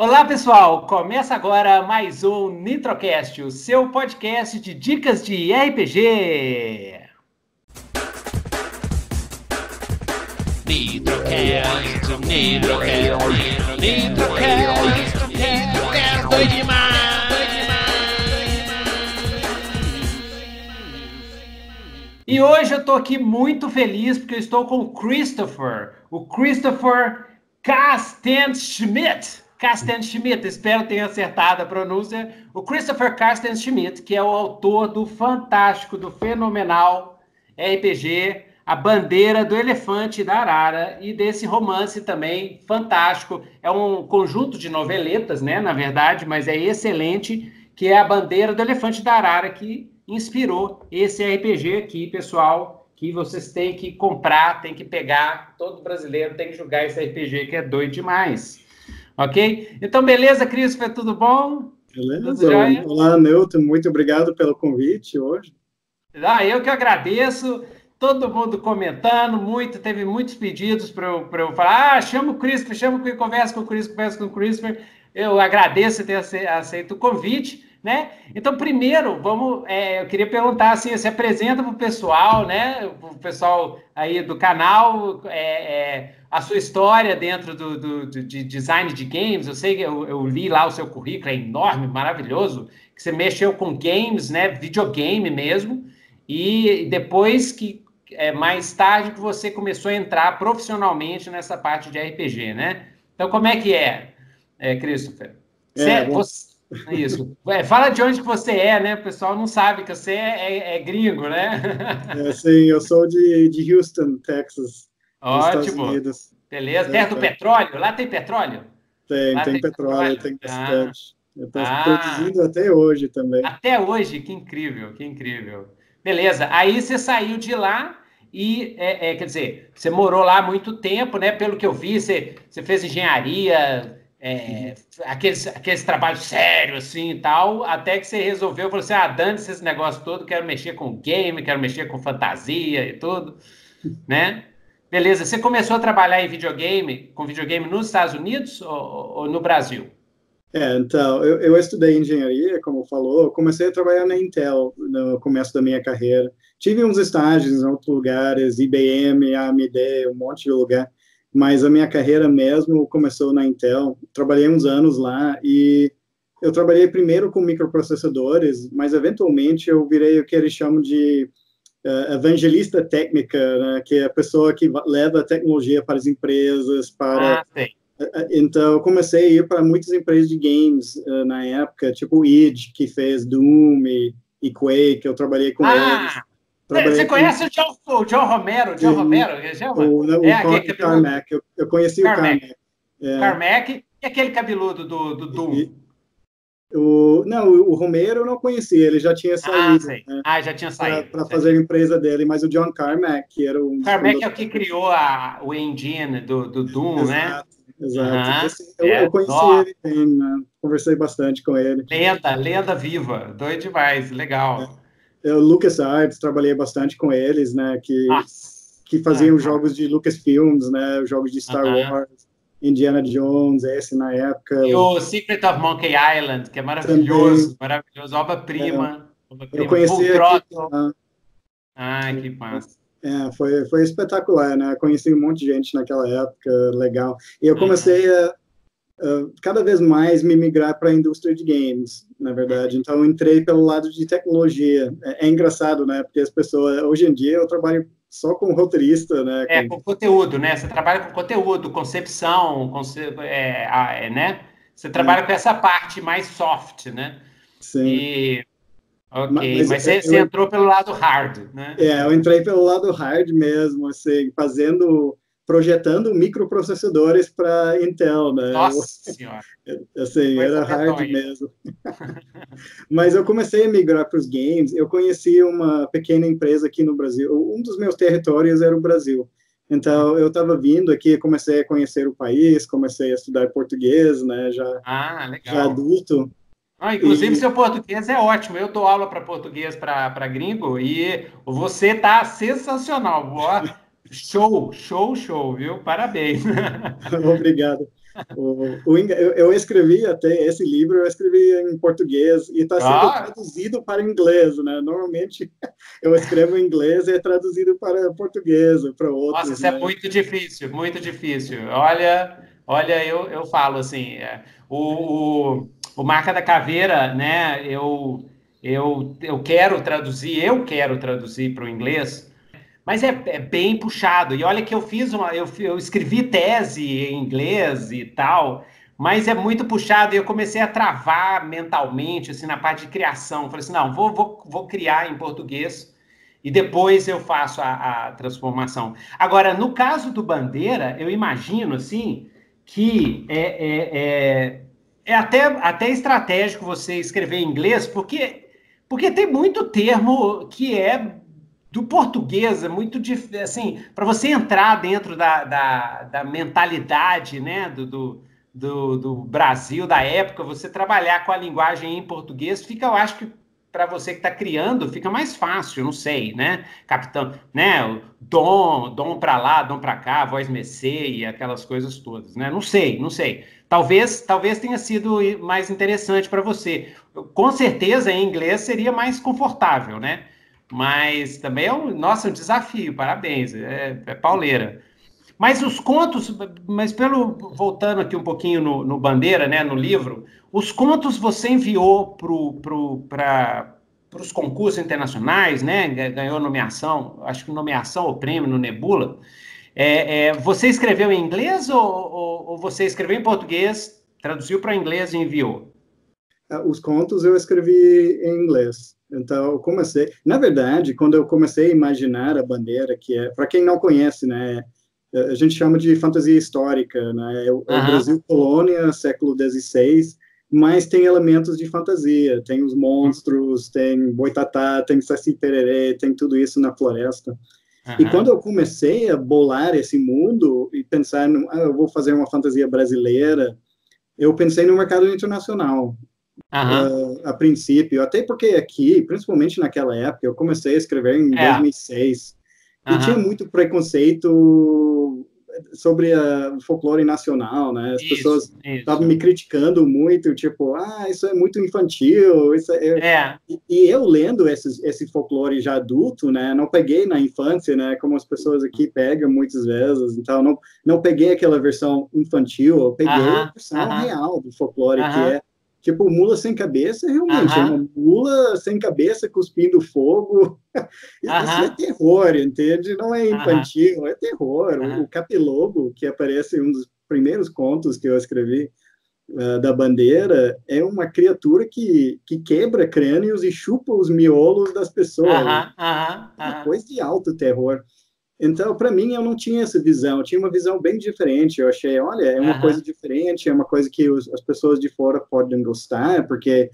Olá, pessoal! Começa agora mais um Nitrocast, o seu podcast de dicas de RPG. Nitrocast, Nitrocast, Nitrocast, Nitrocast, doido demais, E hoje eu tô aqui muito feliz porque eu estou com o Christopher, o Christopher Casten Schmidt. Carsten Schmidt, espero ter acertado a pronúncia, o Christopher Carsten Schmidt, que é o autor do fantástico, do fenomenal RPG A Bandeira do Elefante da Arara e desse romance também fantástico. É um conjunto de noveletas, né, na verdade, mas é excelente, que é A Bandeira do Elefante da Arara, que inspirou esse RPG aqui, pessoal, que vocês têm que comprar, têm que pegar, todo brasileiro tem que jogar esse RPG que é doido demais. Ok? Então, beleza, Christopher, tudo bom? Beleza. Olá, Newton, muito obrigado pelo convite hoje. Ah, eu que agradeço. Todo mundo comentando, muito, teve muitos pedidos para eu, eu falar. Ah, chama o Christopher, chama o conversa com o Christopher, conversa com o Christopher. Eu agradeço ter aceito o convite né? Então, primeiro, vamos, é, eu queria perguntar assim, se apresenta para o pessoal, né? O pessoal aí do canal, é, é, a sua história dentro do, do, do, de design de games. Eu sei que eu, eu, li lá o seu currículo, é enorme, maravilhoso, que você mexeu com games, né? Videogame mesmo. E depois que é, mais tarde que você começou a entrar profissionalmente nessa parte de RPG, né? Então, como é que é, é Christopher? Você, é, isso. É, fala de onde que você é, né? O pessoal não sabe que você é, é, é gringo, né? É, sim, eu sou de, de Houston, Texas. Ótimo. Beleza. Terra do petróleo? Lá tem petróleo? Tem, tem, tem petróleo, petróleo, tem ah. bastante. Ah. Eu estou ah. produzindo até hoje também. Até hoje, que incrível, que incrível. Beleza. Aí você saiu de lá e, é, é, quer dizer, você morou lá há muito tempo, né? Pelo que eu vi, você, você fez engenharia, é, aqueles, aqueles trabalhos sérios assim e tal, até que você resolveu, falou assim, ah, dane-se esse negócio todo, quero mexer com game, quero mexer com fantasia e tudo, né? Beleza, você começou a trabalhar em videogame, com videogame nos Estados Unidos ou, ou no Brasil? É, então, eu, eu estudei engenharia, como falou, comecei a trabalhar na Intel no começo da minha carreira. Tive uns estágios em outros lugares, IBM, AMD, um monte de lugar mas a minha carreira mesmo começou na Intel. Trabalhei uns anos lá e eu trabalhei primeiro com microprocessadores, mas eventualmente eu virei o que eles chamam de uh, evangelista técnica, né? que é a pessoa que leva a tecnologia para as empresas, para... Ah, então, eu comecei a ir para muitas empresas de games uh, na época, tipo o id, que fez Doom e, e Quake, eu trabalhei com ah, eles. Você conhece o John, o John Romero? John Romero, ele chama? O, o, é, aquele Carmack. Eu, eu conheci Carmack. o Carmack. É. Carmack e aquele cabeludo do, do Doom. E, o, não, o Romero eu não conhecia, ele já tinha ah, saído. Ah, né, ah já tinha saído. Para fazer a empresa dele, mas o John Carmack, que era um. Carmack é o que criou a, o engine do, do Doom, exato, né? Exato. Esse, eu, é, eu, conheci ó. ele bem, né? conversei bastante com ele. Lenda, lenda viva, doido demais, legal. É eu, LucasArts, trabalhei bastante com eles, né, que, que faziam ah, jogos de Lucasfilms, né, jogos de Star. Wars, Indiana Jones, esse na época. E o Secret of Monkey Island, que é maravilhoso, Também. maravilhoso, obra-prima. É. eu conheci aqui, ah, ah, que massa. É, foi, foi espetacular, né? Conheci um monte de gente naquela época, legal. E eu comecei uhum. a, uh, cada vez mais me migrar para a indústria de games, na verdade. Então, eu entrei pelo lado de tecnologia. É, é, engraçado, né? Porque as pessoas, hoje em dia, eu trabalho só com roteirista, né? É, com, conteúdo, né? Você trabalha com conteúdo, concepção, conce... é, é, né? Você trabalha com essa parte mais soft, né? Sim. E... Ok, mas, mas você, eu, você, entrou pelo lado hard, né? É, eu entrei pelo lado hard mesmo, assim, fazendo projetando microprocessadores para Intel, né? Nossa senhora! Assim, Foi era hard aí. mesmo. Mas eu comecei a migrar para os games. Eu conheci uma pequena empresa aqui no Brasil. Um dos meus territórios era o Brasil. Então, eu estava vindo aqui, comecei a conhecer o país, comecei a estudar português, né? Já, ah, já adulto. Ah, inclusive, e... seu português é ótimo. Eu dou aula para português para gringo e você tá sensacional. Boa Show, show, show, viu? Parabéns. Obrigado. O, o, eu, eu, escrevi até esse livro, eu escrevi em português e está sendo ah. traduzido para inglês, né? Normalmente eu escrevo em inglês e é traduzido para português, para outros. Nossa, isso é né? é muito difícil, muito difícil. Olha, olha, eu, eu falo assim, é, o, o, o Marca da Caveira, né? Eu, eu, eu quero traduzir, eu quero traduzir para o inglês mas é, é, bem puxado. E olha que eu fiz uma. Eu, eu escrevi tese em inglês e tal, mas é muito puxado. E eu comecei a travar mentalmente, assim, na parte de criação. Falei assim: não, vou, vou, vou criar em português e depois eu faço a, a transformação. Agora, no caso do Bandeira, eu imagino, assim, que é, é, é, é até, até estratégico você escrever em inglês, porque, porque tem muito termo que é do português é muito difícil, assim, para você entrar dentro da, da, da mentalidade, né, do, do, do, do, Brasil, da época, você trabalhar com a linguagem em português, fica, eu acho que para você que está criando, fica mais fácil, não sei, né, capitão, né, dom, dom para lá, dom para cá, voz mecê e aquelas coisas todas, né, não sei, não sei. Talvez, talvez tenha sido mais interessante para você. Com certeza, em inglês seria mais confortável, né? Mas também é um, nossa, um desafio, parabéns, é, é pauleira. Mas os contos, mas pelo voltando aqui um pouquinho no, no Bandeira, né, no livro, os contos você enviou para pro, os concursos internacionais, né? Ganhou nomeação, acho que nomeação ou prêmio no Nebula. É, é, você escreveu em inglês ou, ou, ou você escreveu em português, traduziu para inglês e enviou? É, os contos eu escrevi em inglês. Então, eu comecei. Na verdade, quando eu comecei a imaginar a bandeira, que é, para quem não conhece, né, a gente chama de fantasia histórica, né, é o, uhum. Brasil colônia, século XVI, mas tem elementos de fantasia, tem os monstros, tem boitatá, tem saci pererê, tem tudo isso na floresta. Uhum. E quando eu comecei a bolar esse mundo e pensar, no, ah, eu vou fazer uma fantasia brasileira, eu pensei no mercado internacional. Uhum. Uh, a princípio, até porque aqui, principalmente naquela época, eu comecei a escrever em é. 2006 uhum. e tinha muito preconceito sobre o folclore nacional, né? As isso, pessoas estavam me criticando muito, tipo, ah, isso é muito infantil, isso é... é. E, e, eu lendo esse, esse folclore já adulto, né? Não peguei na infância, né? Como as pessoas aqui pegam muitas vezes, então não, não peguei aquela versão infantil, eu peguei a versão real do folclore, que é Tipo, mula sem cabeça, realmente, é uma mula sem cabeça cuspindo fogo. Isso é terror, entende? Não é infantil, é terror. O, o Capilobo, que aparece em um dos primeiros contos que eu escrevi, uh, da bandeira, é uma criatura que, que quebra crânios e chupa os miolos das pessoas. Uma coisa de alto terror. Então, para mim, eu não tinha essa visão, eu tinha uma visão bem diferente. Eu achei, olha, é uma coisa diferente, é uma coisa que os, as pessoas de fora podem gostar, porque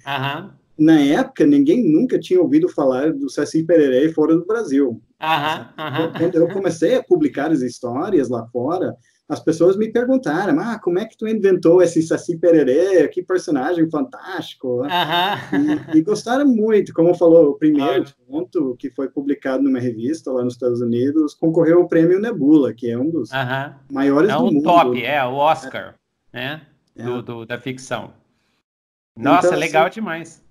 na época ninguém nunca tinha ouvido falar do Saci Pererê fora do Brasil. Quando eu comecei a publicar as histórias lá fora, as pessoas me perguntaram, ah, como é que tu inventou esse Saci Pererê? Que personagem fantástico! E, e, gostaram muito, como falou, o primeiro conto que foi publicado numa revista lá nos Estados Unidos concorreu ao prêmio Nebula, que é um dos maiores é um do mundo. top, é, o Oscar, é. né, é. Do, do, da ficção. Nossa, então, legal assim, demais.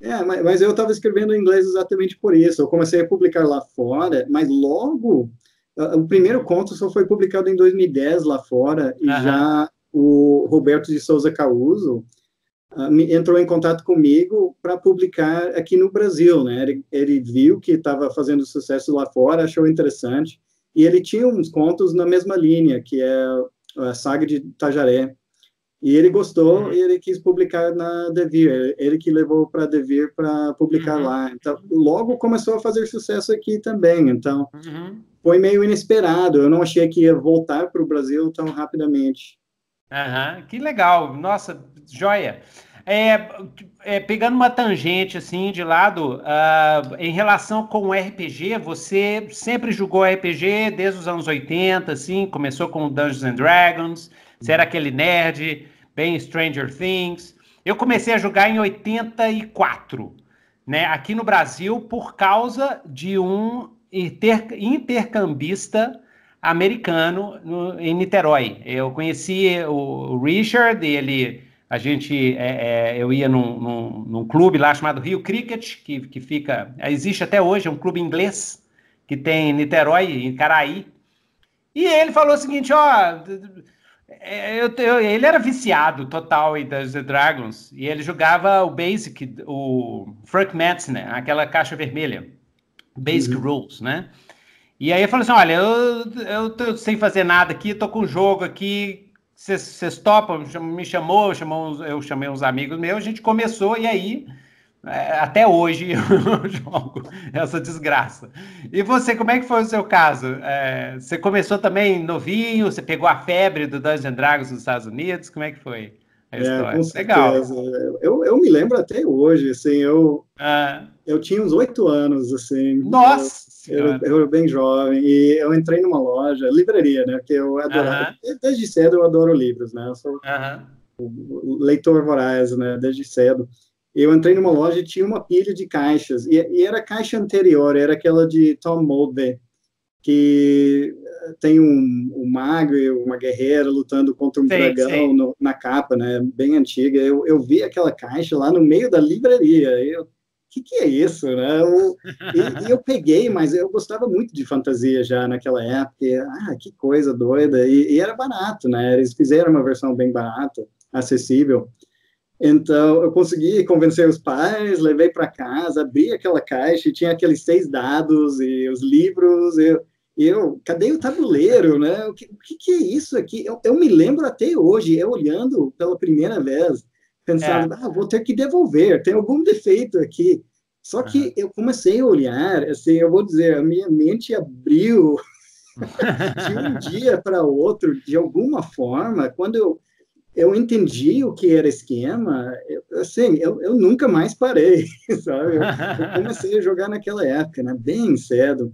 É, mas, mas eu estava escrevendo em inglês exatamente por isso. Eu comecei a publicar lá fora, mas logo o primeiro conto só foi publicado em 2010 lá fora, e já o Roberto de Souza Causo uh, entrou em contato comigo para publicar aqui no Brasil, né? Ele, ele viu que estava fazendo sucesso lá fora, achou interessante, e ele tinha uns contos na mesma linha, que é a saga de Tajaré. E ele gostou uhum. e ele quis publicar na Devir. Ele que levou para Devir para publicar uhum. lá. Então, logo começou a fazer sucesso aqui também. Então, uhum foi meio inesperado. Eu não achei que ia voltar para o Brasil tão rapidamente. Uhum, que legal, nossa, joia. É, é, pegando uma tangente assim de lado, uh, em relação com o RPG, você sempre jogou RPG desde os anos 80, assim, começou com Dungeons and Dragons, você era aquele nerd, bem Stranger Things. Eu comecei a jogar em 84, né, aqui no Brasil, por causa de um inter, intercambista americano no, em Niterói. Eu conheci o, Richard, ele, a gente, é, é, eu ia num, num, num, clube lá chamado Rio Cricket, que, que fica, existe até hoje, é um clube inglês que tem em Niterói, em Caraí. E ele falou o seguinte, ó, eu, eu, ele era viciado total em Dungeons Dragons e ele jogava o Basic, o Frank Metzner, aquela caixa vermelha, Basic uhum. Rules, né? E aí eu falei assim: olha, eu, eu tô sem fazer nada aqui, tô com um jogo aqui, vocês topam? Me chamou, chamou, eu chamei uns amigos meus, a gente começou e aí é, até hoje eu jogo essa desgraça. E você, como é que foi o seu caso? É, você começou também novinho, você pegou a febre do Dungeons Dragons nos Estados Unidos, como é que foi a é, história? É, Legal. Eu, eu me lembro até hoje, assim, eu, ah. eu tinha uns oito anos, assim. Nossa! Eu, eu, eu, era bem jovem e eu entrei numa loja, livraria, né, que eu adoro, uh -huh. desde cedo eu adoro livros, né, eu sou uh -huh. leitor voraz, né, desde cedo eu entrei numa loja e tinha uma pilha de caixas, e, e era a caixa anterior, era aquela de Tom Mulvey, que eh, tem um, um mago e uma guerreira lutando contra um sim, dragão sim. No, na capa, né, bem antiga. Eu, eu vi aquela caixa lá no meio da livraria, eu, o que, que é isso, né? Eu, e, e, eu peguei, mas eu gostava muito de fantasia já naquela época. Ah, que coisa doida! E, e, era barato, né? Eles fizeram uma versão bem barata, acessível. Então, eu consegui convencer os pais, levei para casa, abri aquela caixa e tinha aqueles seis dados e os livros. Eu, eu cadê o tabuleiro, né? O que, o que é isso aqui? Eu, eu, me lembro até hoje, eu olhando pela primeira vez, pensando, é. ah, vou ter que devolver, tem algum defeito aqui. Só que uhum. eu comecei a olhar, assim, eu vou dizer, a minha mente abriu de um dia para outro, de alguma forma, quando eu eu entendi o que era esquema, eu, assim, eu, eu nunca mais parei, sabe? Eu, eu, comecei a jogar naquela época, né? Bem cedo.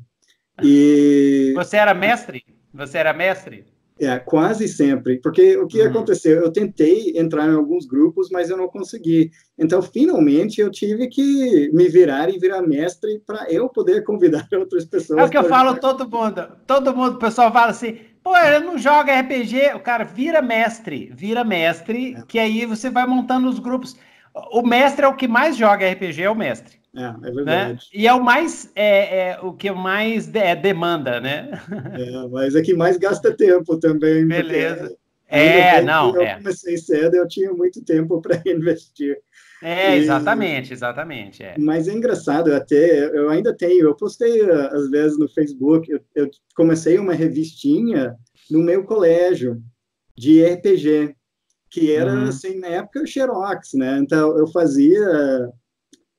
E... Você era mestre? Você era mestre? É, quase sempre, porque o que uhum. aconteceu? Eu tentei entrar em alguns grupos, mas eu não consegui. Então, finalmente, eu tive que me virar e virar mestre para eu poder convidar outras pessoas. É o que eu falo todo mundo. Todo mundo, o pessoal fala assim, Pô, ele não joga RPG, o cara vira mestre, vira mestre, é. que aí você vai montando os grupos. O mestre é o que mais joga RPG, é o mestre. É, é verdade. Né? E é o mais, é, é o que mais de, é, demanda, né? É, mas é que mais gasta tempo também. Beleza. É, não. Eu é. comecei cedo, eu tinha muito tempo para investir. É, exatamente, exatamente. É. Mas é engraçado, até eu ainda tenho, eu postei uh, às vezes no Facebook, eu, eu, comecei uma revistinha no meu colégio de RPG, que era uhum. assim, na época o Xerox, né? Então eu fazia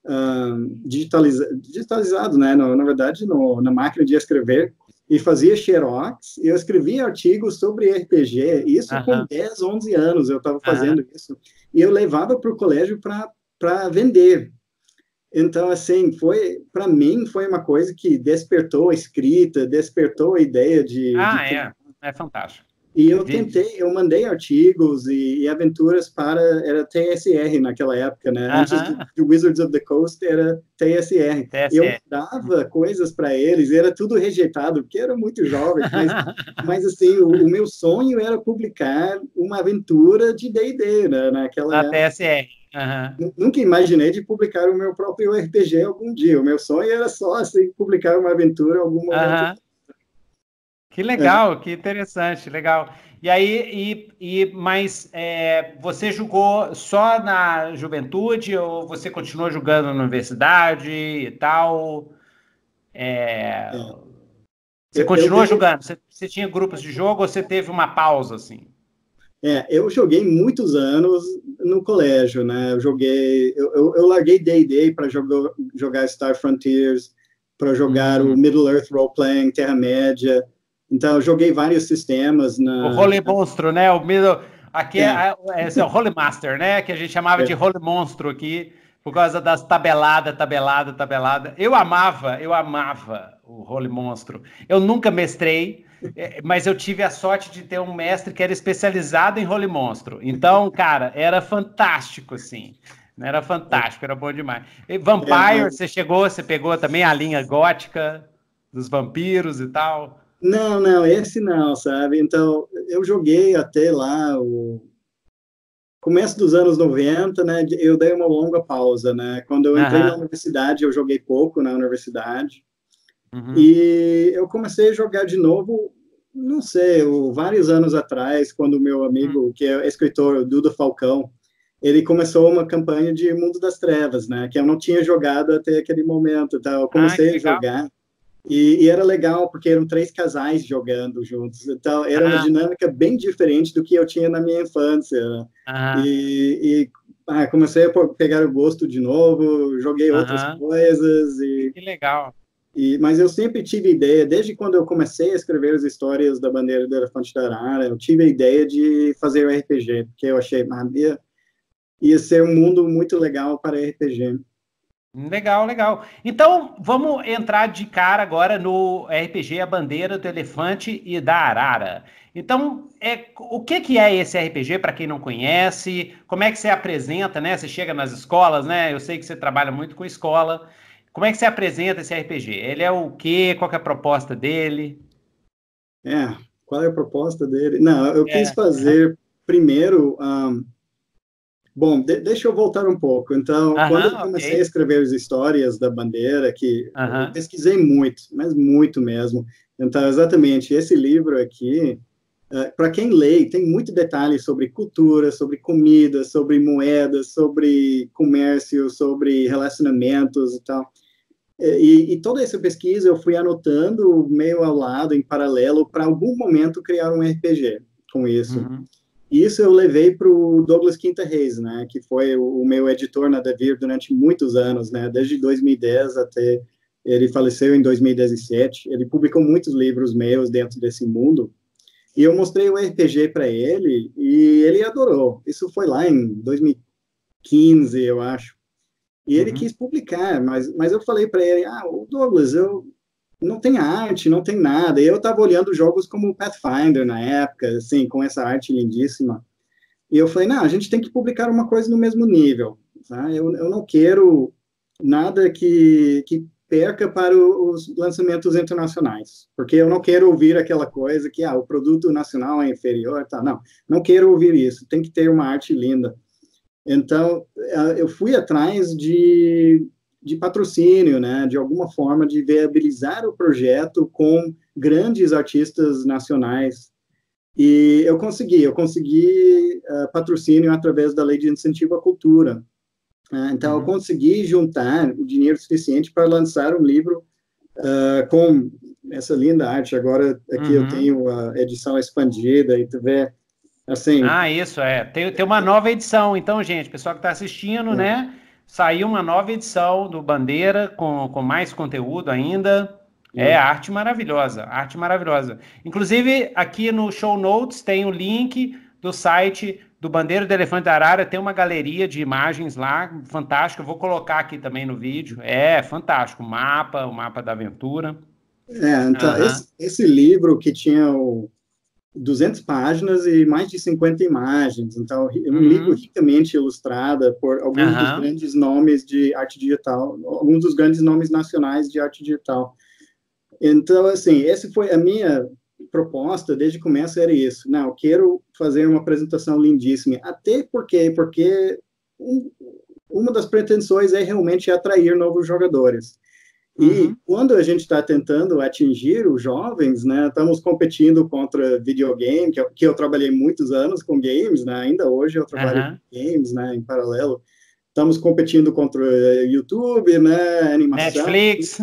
uh, digitaliza, digitalizado, né? No, na verdade, no, na máquina de escrever, e fazia xerox, e eu escrevia artigos sobre RPG, isso uhum. com 10, 11 anos eu estava fazendo uhum. isso, e eu levava para o colégio para vender. Então, assim, foi, para mim, foi uma coisa que despertou a escrita, despertou a ideia de... Ah, de... é, é fantástico. E eu tentei, eu mandei artigos e, e, aventuras para, era TSR naquela época, né? Uh -huh. Antes de, Wizards of the Coast era TSR. TSR. Eu dava coisas para eles, era tudo rejeitado, porque era muito jovem, mas, mas assim, o, o, meu sonho era publicar uma aventura de D&D, né? Naquela Na época. TSR. Uhum. Nunca imaginei de publicar o meu próprio RPG algum dia. O meu sonho era só assim, publicar uma aventura algum momento. Que legal, é. que interessante, legal. E aí, e, e mas é, você jogou só na juventude ou você continuou jogando na universidade e tal? É, é. Você eu, continuou eu, jogando? Você, você, tinha grupos de jogo ou você teve uma pausa assim? É, eu joguei muitos anos no colégio, né? Eu joguei, eu, eu, eu larguei D&D para jogar, jogar Star Frontiers, para jogar uhum. o Middle Earth Role Playing, Terra Média. Então, eu joguei vários sistemas na... O Holy Monstro, né? O middle... Aqui é, é, é o Holy Master, né? Que a gente chamava é. de Holy Monstro aqui, por causa das tabeladas, tabelada, tabelada. Eu amava, eu amava o Holy Monstro. Eu nunca mestrei, é, mas eu tive a sorte de ter um mestre que era especializado em Holy Monstro. Então, cara, era fantástico, assim. Era fantástico, era bom demais. E Vampire, é, você chegou, você pegou também a linha gótica dos vampiros e tal. Não, não, esse não, sabe? Então, eu joguei até lá o começo dos anos 90, né? Eu dei uma longa pausa, né? Quando eu entrei uhum. na universidade, eu joguei pouco na universidade. Uhum. E eu comecei a jogar de novo, não sei, vários anos atrás, quando o meu amigo, uhum. que é escritor, Duda Falcão, ele começou uma campanha de Mundo das Trevas, né? Que eu não tinha jogado até aquele momento. Então, eu comecei ah, a jogar. E, e, era legal, porque eram três casais jogando juntos. Então, era uma dinâmica bem diferente do que eu tinha na minha infância. E, e ah, comecei a pegar o gosto de novo, joguei outras coisas. E, que legal. E, mas eu sempre tive ideia, desde quando eu comecei a escrever as histórias da Bandeira do Elefante da Arara, eu tive a ideia de fazer o RPG, porque eu achei, ah, ia ser um mundo muito legal para RPG. Legal, legal. Então, vamos entrar de cara agora no RPG A Bandeira do Elefante e da Arara. Então, é, o que, que é esse RPG para quem não conhece? Como é que você apresenta, né? Você chega nas escolas, né? Eu sei que você trabalha muito com escola. Como é que você apresenta esse RPG? Ele é o quê? Qual é a proposta dele? É, qual é a proposta dele? Não, eu é. quis fazer primeiro um, Bom, de, deixa eu voltar um pouco. Então, quando eu comecei okay. a escrever as histórias da bandeira, que eu pesquisei muito, mas muito mesmo. Então, exatamente, esse livro aqui, uh, é, para quem lê, tem muito detalhe sobre cultura, sobre comida, sobre moedas, sobre comércio, sobre relacionamentos e tal. E, e, toda essa pesquisa eu fui anotando meio ao lado, em paralelo, para algum momento criar um RPG com isso. Uhum. Isso eu levei para o Douglas Quinta Reis, né, que foi o, meu editor na Devir durante muitos anos, né, desde 2010 até ele faleceu em 2017. Ele publicou muitos livros meus dentro desse mundo. E eu mostrei o RPG para ele e ele adorou. Isso foi lá em 2015, eu acho. E ele uhum. quis publicar, mas, mas eu falei para ele: Ah, Douglas, eu, não tem arte, não tem nada. Eu estava olhando jogos como Pathfinder na época, assim, com essa arte lindíssima. E eu falei, não, a gente tem que publicar uma coisa no mesmo nível. Tá? Eu, eu não quero nada que, que perca para os lançamentos internacionais, porque eu não quero ouvir aquela coisa que ah, o produto nacional é inferior, tá? Não, não quero ouvir isso. Tem que ter uma arte linda. Então, eh, eu fui atrás de de patrocínio, né, de alguma forma de viabilizar o projeto com grandes artistas nacionais. E eu consegui, eu consegui uh, patrocínio através da Lei de Incentivo à Cultura. Uh, então, uhum. eu consegui juntar o dinheiro suficiente para lançar um livro uh, com essa linda arte. Agora, aqui uhum. eu tenho a edição expandida e tu vê, assim... Ah, isso, é. Tem, tem uma nova edição. Então, gente, pessoal que está assistindo, é. né saiu uma nova edição do Bandeira com, com mais conteúdo ainda. É arte maravilhosa, arte maravilhosa. Inclusive, aqui no show notes tem o link do site do Bandeira do Elefante da Arara, tem uma galeria de imagens lá, fantástica. Eu vou colocar aqui também no vídeo. É fantástico, o mapa, o mapa da aventura. É, então, uhum. esse, esse, livro que tinha o, 200 páginas e mais de 50 imagens. Então, é um uhum. livro ricamente ilustrada por alguns uhum. dos grandes nomes de arte digital, alguns dos grandes nomes nacionais de arte digital. Então, assim, essa foi a minha proposta desde o começo era isso. Não, eu quero fazer uma apresentação lindíssima. Até porque, porque um, uma das pretensões é realmente atrair novos jogadores. E uhum. quando a gente está tentando atingir os jovens, né, estamos competindo contra videogame, que eu, que eu trabalhei muitos anos com games, né, ainda hoje eu trabalho uhum. com games, né, em paralelo. Estamos competindo contra YouTube, né, animação. Netflix.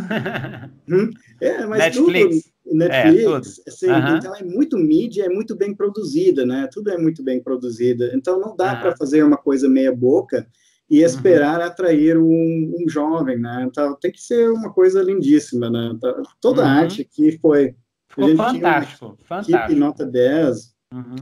Hum? É, mas Netflix. tudo, Netflix, é. Assim, uhum. então é muito mídia, é muito bem produzida, né, tudo é muito bem produzida. Então não dá para fazer uma coisa meia boca e esperar uhum. atrair um, um, jovem, né? Então, tem que ser uma coisa lindíssima, né? Então, toda uhum. a arte aqui foi... Ficou fantástico, fantástico. Equipe nota 10, uhum.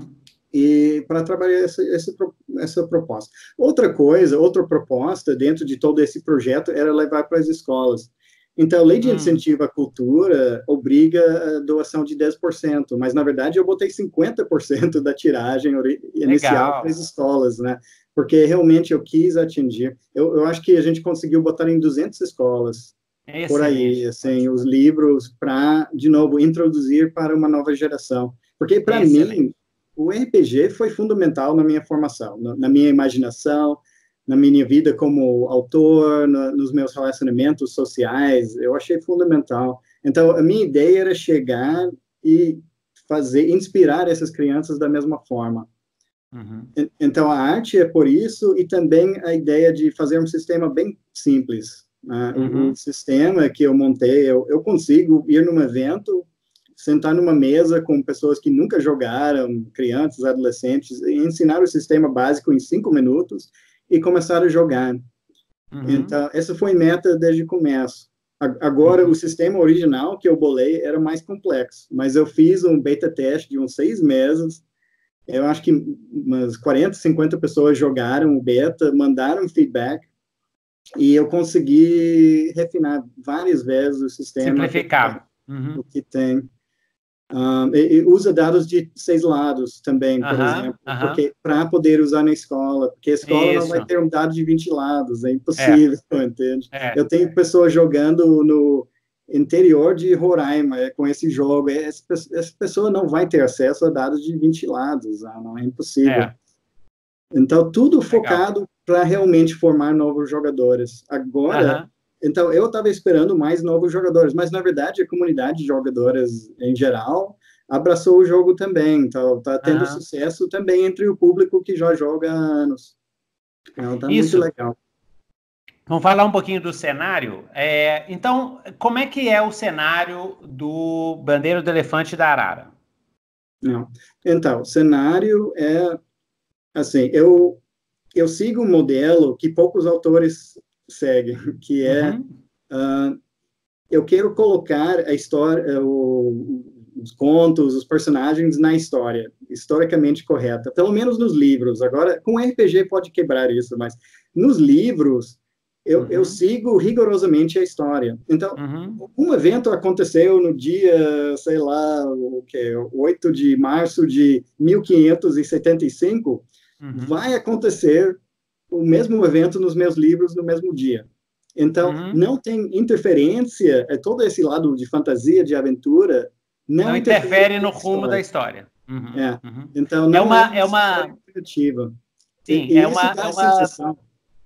e para trabalhar essa, essa, essa proposta. Outra coisa, outra proposta dentro de todo esse projeto era levar para as escolas. Então, a lei de hum. incentivo à cultura obriga a doação de 10%, mas, na verdade, eu botei 50% da tiragem inicial para as escolas, né? Porque realmente eu quis atingir. Eu, eu acho que a gente conseguiu botar em 200 escolas. Excelente. por aí, assim, os livros para, de novo, introduzir para uma nova geração. Porque, para mim, o RPG foi fundamental na minha formação, na minha imaginação, na minha vida como autor, no, nos meus relacionamentos sociais, eu achei fundamental. Então, a minha ideia era chegar e fazer, inspirar essas crianças da mesma forma. Uhum. Então, a arte é por isso, e também a ideia de fazer um sistema bem simples. Né? Uhum. O sistema que eu montei, eu, eu consigo ir num evento, sentar numa mesa com pessoas que nunca jogaram, crianças, adolescentes, e ensinar o sistema básico em cinco minutos, e começaram a jogar. Uhum. Então, essa foi meta desde o começo. Agora, uhum. o sistema original que eu bolei era mais complexo, mas eu fiz um beta teste de uns seis meses. Eu acho que umas 40, 50 pessoas jogaram o beta, mandaram feedback, e eu consegui refinar várias vezes o sistema. Simplificar. Uhum. O que tem. Um, e, e, usa dados de seis lados também, por exemplo, porque para poder usar na escola, porque a escola Isso. não vai ter um dado de 20 lados, é impossível, é. entende? É. Eu tenho pessoas jogando no interior de Roraima é, com esse jogo, essa, essa, pessoa não vai ter acesso a dados de 20 lados, ah, não é impossível. É. Então, tudo Legal. focado para realmente formar novos jogadores. Agora, uh -huh então, eu estava esperando mais novos jogadores, mas na verdade a comunidade de jogadores em geral abraçou o jogo também. Então, está tendo uhum. sucesso também entre o público que já joga há anos. Então, está muito legal. Vamos falar um pouquinho do cenário. É, então, como é que é o cenário do Bandeiro do Elefante da Arara? Não. Então, o cenário é assim, eu eu sigo um modelo que poucos autores segue, que é uhum. uh, eu quero colocar a história, o, os contos, os personagens na história, historicamente correta, pelo menos nos livros. Agora, com RPG pode quebrar isso, mas nos livros eu, uhum. eu sigo rigorosamente a história. Então, uhum. um evento aconteceu no dia, sei lá, o que, 8 de março de 1575, uhum. vai acontecer o mesmo evento nos meus livros no mesmo dia. Então, uhum. não tem interferência, é todo esse lado de fantasia, de aventura, não, não interfere no rumo da história. Uhum. É. Uhum. Então, não é uma, é uma criativa. Sim, e, é, uma, é uma,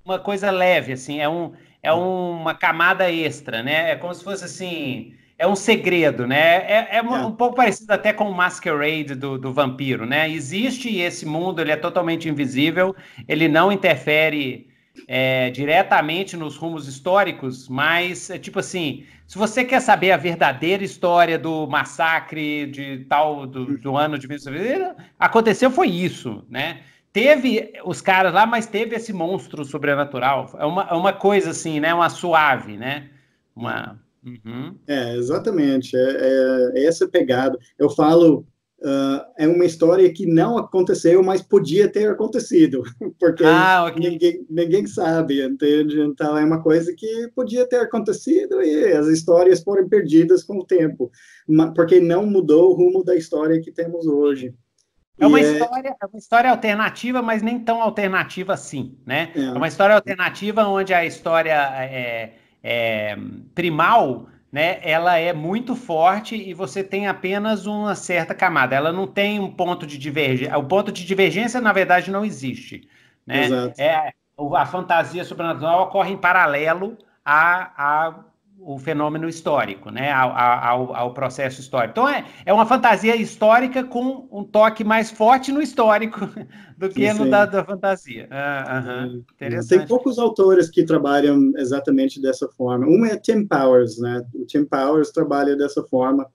uma coisa leve, assim, é, um, é uma camada extra, né? É como se fosse assim é um segredo, né? É, é, é, um pouco parecido até com o Masquerade do, do vampiro, né? Existe esse mundo, ele é totalmente invisível, ele não interfere é, diretamente nos rumos históricos, mas é tipo assim, se você quer saber a verdadeira história do massacre de tal do, do ano de 1900, aconteceu foi isso, né? Teve os caras lá, mas teve esse monstro sobrenatural. É uma, é uma coisa assim, né? Uma suave, né? Uma Uhum. É, exatamente. É, é, é, essa pegada. Eu falo, uh, é uma história que não aconteceu, mas podia ter acontecido, porque ah, okay. ninguém, ninguém sabe, entende? Então, é uma coisa que podia ter acontecido e as histórias foram perdidas com o tempo, porque não mudou o rumo da história que temos hoje. É uma, é... História, é uma história alternativa, mas nem tão alternativa assim, né? É, é uma história alternativa onde a história é, é, primal, né, ela é muito forte e você tem apenas uma certa camada. Ela não tem um ponto de divergência. O ponto de divergência, na verdade, não existe. Né? Exato. É, a fantasia sobrenatural ocorre em paralelo a, a o fenômeno histórico, né, ao, ao, ao, processo histórico. Então, é, é uma fantasia histórica com um toque mais forte no histórico do que sim, no da, da, fantasia. Ah, Tem poucos autores que trabalham exatamente dessa forma. Um é Tim Powers, né? O Tim Powers trabalha dessa forma,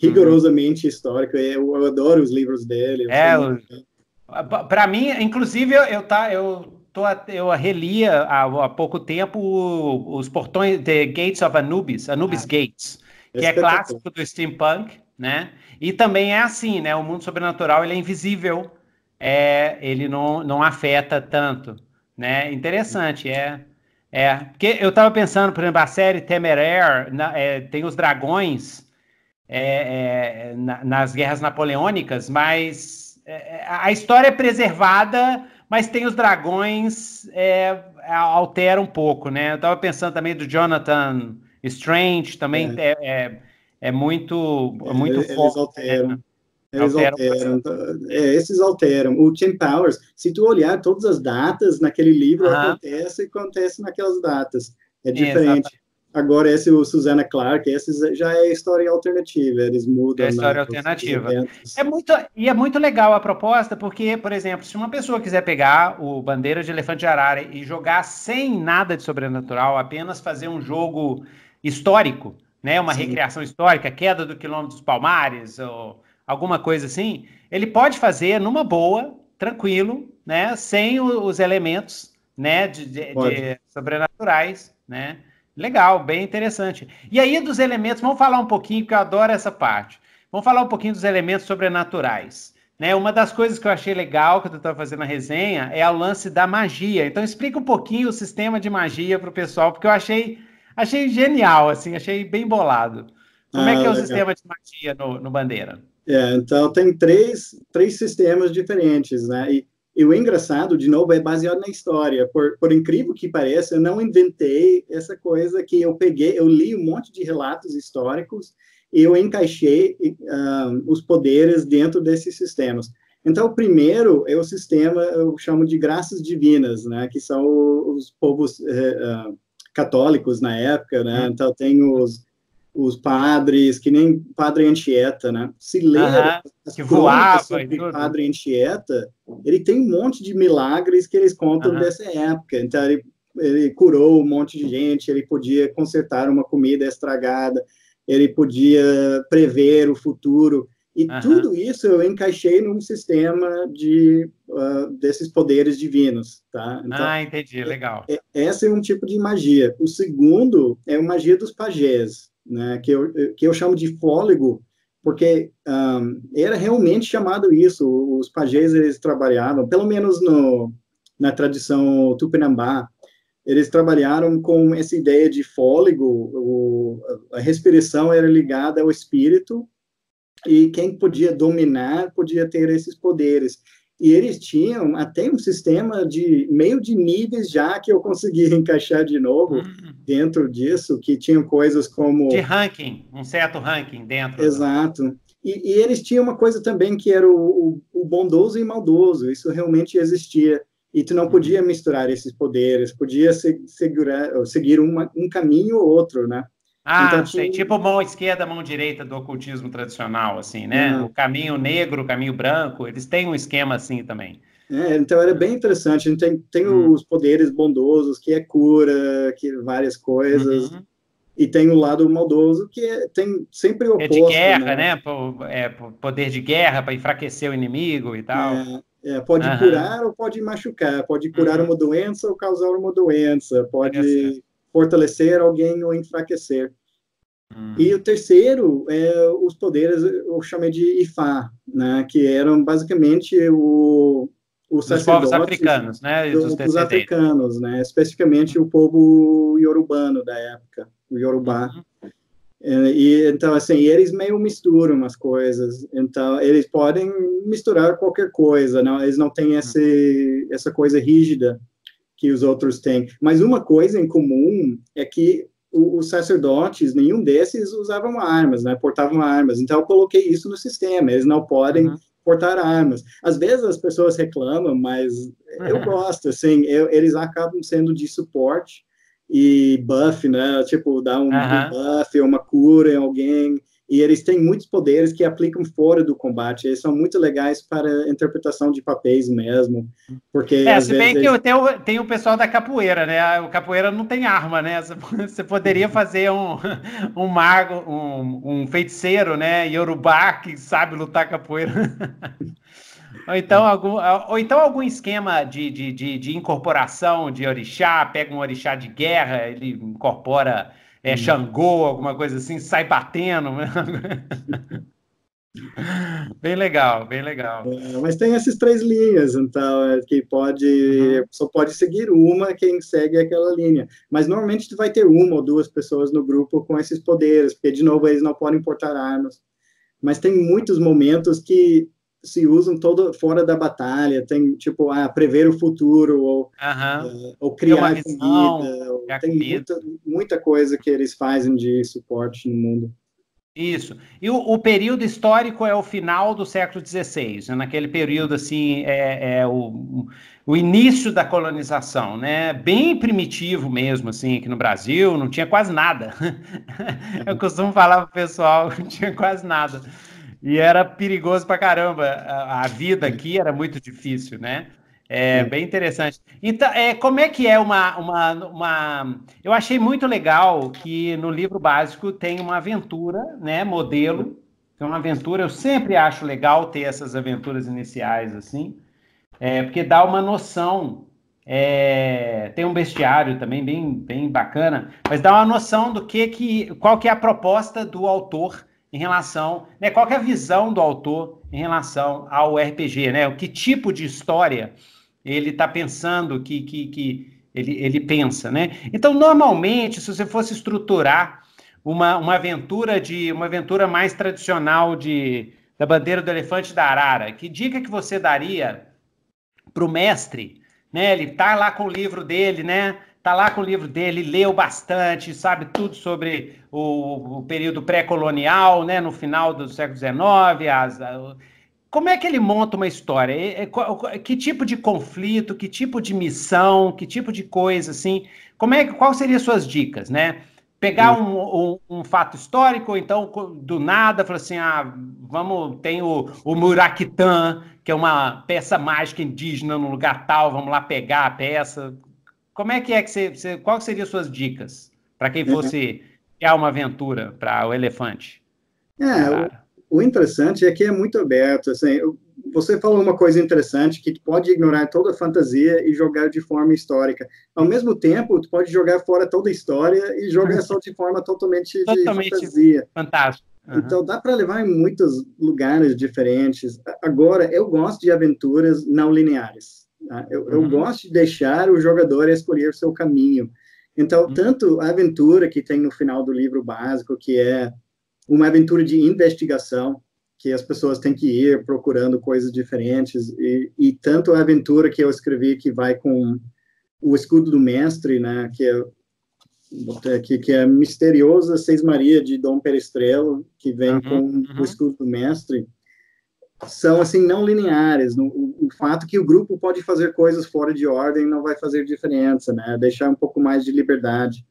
rigorosamente uhum. histórica. Eu, eu, adoro os livros dele. É, para mim, inclusive, eu, eu, tá, eu Tô, eu relia há, há pouco tempo os portões The Gates of Anubis, Anubis ah, Gates, que é clássico do steampunk, né? E também é assim, né? O mundo sobrenatural ele é invisível, é, ele não, não afeta tanto, né? Interessante, é. É, porque eu estava pensando, por exemplo, a série Temeraire na, é, tem os dragões é, é na, nas guerras napoleônicas, mas é, a história é preservada mas tem os dragões, é, altera um pouco, né? Eu tava pensando também do Jonathan Strange também é, é, é, é muito, é muito eles forte. Alteram. Né? Eles alteram. alteram. É, esses alteram. O Tim Powers, se tu olhar todas as datas naquele livro, acontece acontece naquelas datas. É diferente. Agora, esse o Susana Clark, esse já é história alternativa, eles mudam. É história alternativa. É muito, e é muito legal a proposta, porque, por exemplo, se uma pessoa quiser pegar o Bandeira de Elefante de Arara e jogar sem nada de sobrenatural, apenas fazer um jogo histórico, né, uma Sim. recriação histórica, queda do quilômetro dos Palmares, ou alguma coisa assim, ele pode fazer numa boa, tranquilo, né, sem os elementos, né, de, de, de sobrenaturais, né, Legal, bem interessante. E aí, dos elementos, vamos falar um pouquinho, porque eu adoro essa parte. Vamos falar um pouquinho dos elementos sobrenaturais. Né? Uma das coisas que eu achei legal que eu estou fazendo na resenha é o lance da magia. Então, explica um pouquinho o sistema de magia para o pessoal, porque eu achei, achei genial, assim, achei bem bolado. Como ah, é que é o legal. sistema de magia no, no Bandeira? É, então, tem três, três sistemas diferentes, né? E e o engraçado, de novo, é baseado na história. Por, por incrível que pareça, eu não inventei essa coisa que eu peguei, eu li um monte de relatos históricos e eu encaixei um, os poderes dentro desses sistemas. Então, o primeiro é o sistema, eu chamo de graças divinas, né, que são os povos uh, católicos na época, né, uhum. então tem os, os padres, que nem Padre Anchieta, né? Se ler uhum, as que voava, sobre Padre Anchieta, ele tem um monte de milagres que eles contam uhum. dessa época. Então, ele, ele curou um monte de gente, ele podia consertar uma comida estragada, ele podia prever o futuro. E uhum. tudo isso eu encaixei num sistema de uh, desses poderes divinos, tá? Então, ah, entendi, legal. É, essa é um tipo de magia. O segundo é a magia dos pajés né, que, eu, que eu chamo de fôlego, porque um, era realmente chamado isso, os pajés eles trabalhavam, pelo menos no, na tradição tupinambá, eles trabalharam com essa ideia de fôlego, o, a respiração era ligada ao espírito, e quem podia dominar podia ter esses poderes e eles tinham até um sistema de meio de níveis já que eu consegui encaixar de novo uhum. dentro disso, que tinham coisas como... De ranking, um certo ranking dentro. Exato. E, e eles tinham uma coisa também que era o, o, o, bondoso e maldoso, isso realmente existia. E tu não uhum. podia misturar esses poderes, podia se, segurar, seguir uma, um caminho ou outro, né? Ah, então, sei, tipo mão esquerda, mão direita do ocultismo tradicional, assim, né? O caminho negro, o caminho branco, eles têm um esquema assim também. É, então era bem interessante. A gente tem, tem hum. os poderes bondosos, que é cura, que várias coisas. Uhum. E tem o lado maldoso, que é, tem sempre o oposto. É de guerra, né? né? É, poder de guerra para enfraquecer o inimigo e tal. É, é, pode uhum. curar ou pode machucar. Pode curar uhum. uma doença ou causar uma doença. Pode fortalecer alguém ou enfraquecer. Hum. E o terceiro é os poderes, eu chamei de Ifá, né, que eram basicamente o, os dos povos africanos, né, dos, dos africanos, né, especificamente o povo iorubano da época, o Yorubá. Uhum. É, e então assim eles meio misturam as coisas então eles podem misturar qualquer coisa não eles não têm esse, uhum. essa coisa rígida que os outros têm. Mas uma coisa em comum é que os sacerdotes, nenhum desses usavam armas, né, portavam armas. Então, eu coloquei isso no sistema, eles não podem uhum. portar armas. Às vezes as pessoas reclamam, mas uhum. eu gosto, assim, eu, eles acabam sendo de suporte e buff, né, tipo, dar um, uhum. um buff, uma cura em alguém, e eles têm muitos poderes que aplicam fora do combate. Eles são muito legais para interpretação de papéis mesmo, porque é, se bem que tem o, tem o pessoal da capoeira, né? O capoeira não tem arma, né? Você poderia fazer um, um mago, um, um feiticeiro, né? Yorubá que sabe lutar capoeira. Ou então, algum, ou então algum esquema de, de, de, de incorporação de orixá, pega um orixá de guerra, ele incorpora é hum. Xangô, alguma coisa assim, sai batendo. Né? bem legal, bem legal. É, mas tem essas três linhas, então, é, que pode, uhum. só pode seguir uma quem segue aquela linha. Mas normalmente vai ter uma ou duas pessoas no grupo com esses poderes, porque, de novo, eles não podem portar armas. Mas tem muitos momentos que se usam todo fora da batalha, tem tipo a prever o futuro ou, uhum. uh, ou criar visão, comida, tem comida. Muita, muita coisa que eles fazem de suporte no mundo. Isso. E o, o, período histórico é o final do século XVI, né? naquele período assim é, é o, o, início da colonização, né? Bem primitivo mesmo, assim, aqui no Brasil não tinha quase nada. Eu costumo falar para o pessoal, não tinha quase nada. E era perigoso para caramba. A, a vida aqui era muito difícil, né? É bem interessante. Então, é, como é que é uma, uma, uma. Eu achei muito legal que no livro básico tem uma aventura, né? Modelo. Tem uma aventura. Eu sempre acho legal ter essas aventuras iniciais, assim, é, porque dá uma noção. É, tem um bestiário também bem, bem bacana, mas dá uma noção do que, que qual que é a proposta do autor em relação, né, qual é a visão do autor em relação ao RPG, né? O que tipo de história ele está pensando que, que, que ele, ele pensa, né? Então, normalmente, se você fosse estruturar uma, uma aventura de uma aventura mais tradicional de da bandeira do elefante da arara, que dica que você daria para o mestre, né? Ele tá lá com o livro dele, né? Tá lá com o livro dele, leu bastante, sabe tudo sobre o, o período pré-colonial, né? No final do século XIX, as, como é que ele monta uma história? Que tipo de conflito, que tipo de missão, que tipo de coisa, assim? Como é, qual seriam suas dicas, né? Pegar um, um, um, fato histórico, ou então do nada, falar assim, ah, vamos, tem o, o Muraquitã, que é uma peça mágica indígena no lugar tal, vamos lá pegar a peça. Como é que é que você, você qual seriam suas dicas para quem fosse criar uma aventura para o elefante? É, o interessante é que é muito aberto, assim, você falou uma coisa interessante, que pode ignorar toda a fantasia e jogar de forma histórica. Ao mesmo tempo, tu pode jogar fora toda a história e jogar só de forma totalmente, totalmente de fantasia. Fantástico. Uhum. Então, dá para levar em muitos lugares diferentes. Agora, eu gosto de aventuras não lineares. Tá? Eu, uhum. eu, gosto de deixar o jogador escolher seu caminho. Então, uhum. tanto a aventura que tem no final do livro básico, que é uma aventura de investigação, que as pessoas têm que ir procurando coisas diferentes, e, e tanto a aventura que eu escrevi, que vai com o escudo do mestre, né, que é que, que é misteriosa Seis Maria de Dom Perestrelo, que vem uhum, com uhum. o escudo do mestre, são assim não lineares. No, o, o, fato que o grupo pode fazer coisas fora de ordem não vai fazer diferença, né? Deixar um pouco mais de liberdade.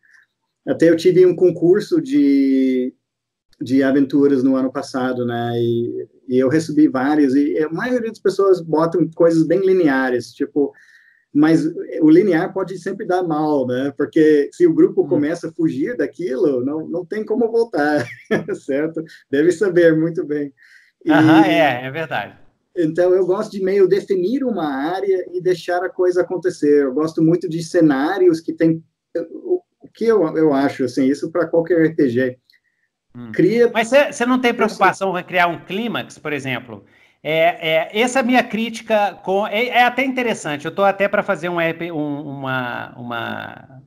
Até eu tive um concurso de de aventuras no ano passado, né? E, e, eu recebi várias e a maioria das pessoas botam coisas bem lineares, tipo, mas o linear pode sempre dar mal, né? Porque se o grupo hum. começa a fugir daquilo, não, não tem como voltar, certo? Deve saber muito bem. Aham, é, é verdade. Então, eu gosto de meio definir uma área e deixar a coisa acontecer. Eu gosto muito de cenários que tem. O que eu, eu acho, assim, isso para qualquer RPG Hum. Cria. Mas você não tem preocupação em criar um clímax, por exemplo? É, é, essa é a minha crítica com. É, é até interessante. Eu estou até para fazer um, um, uma, uma,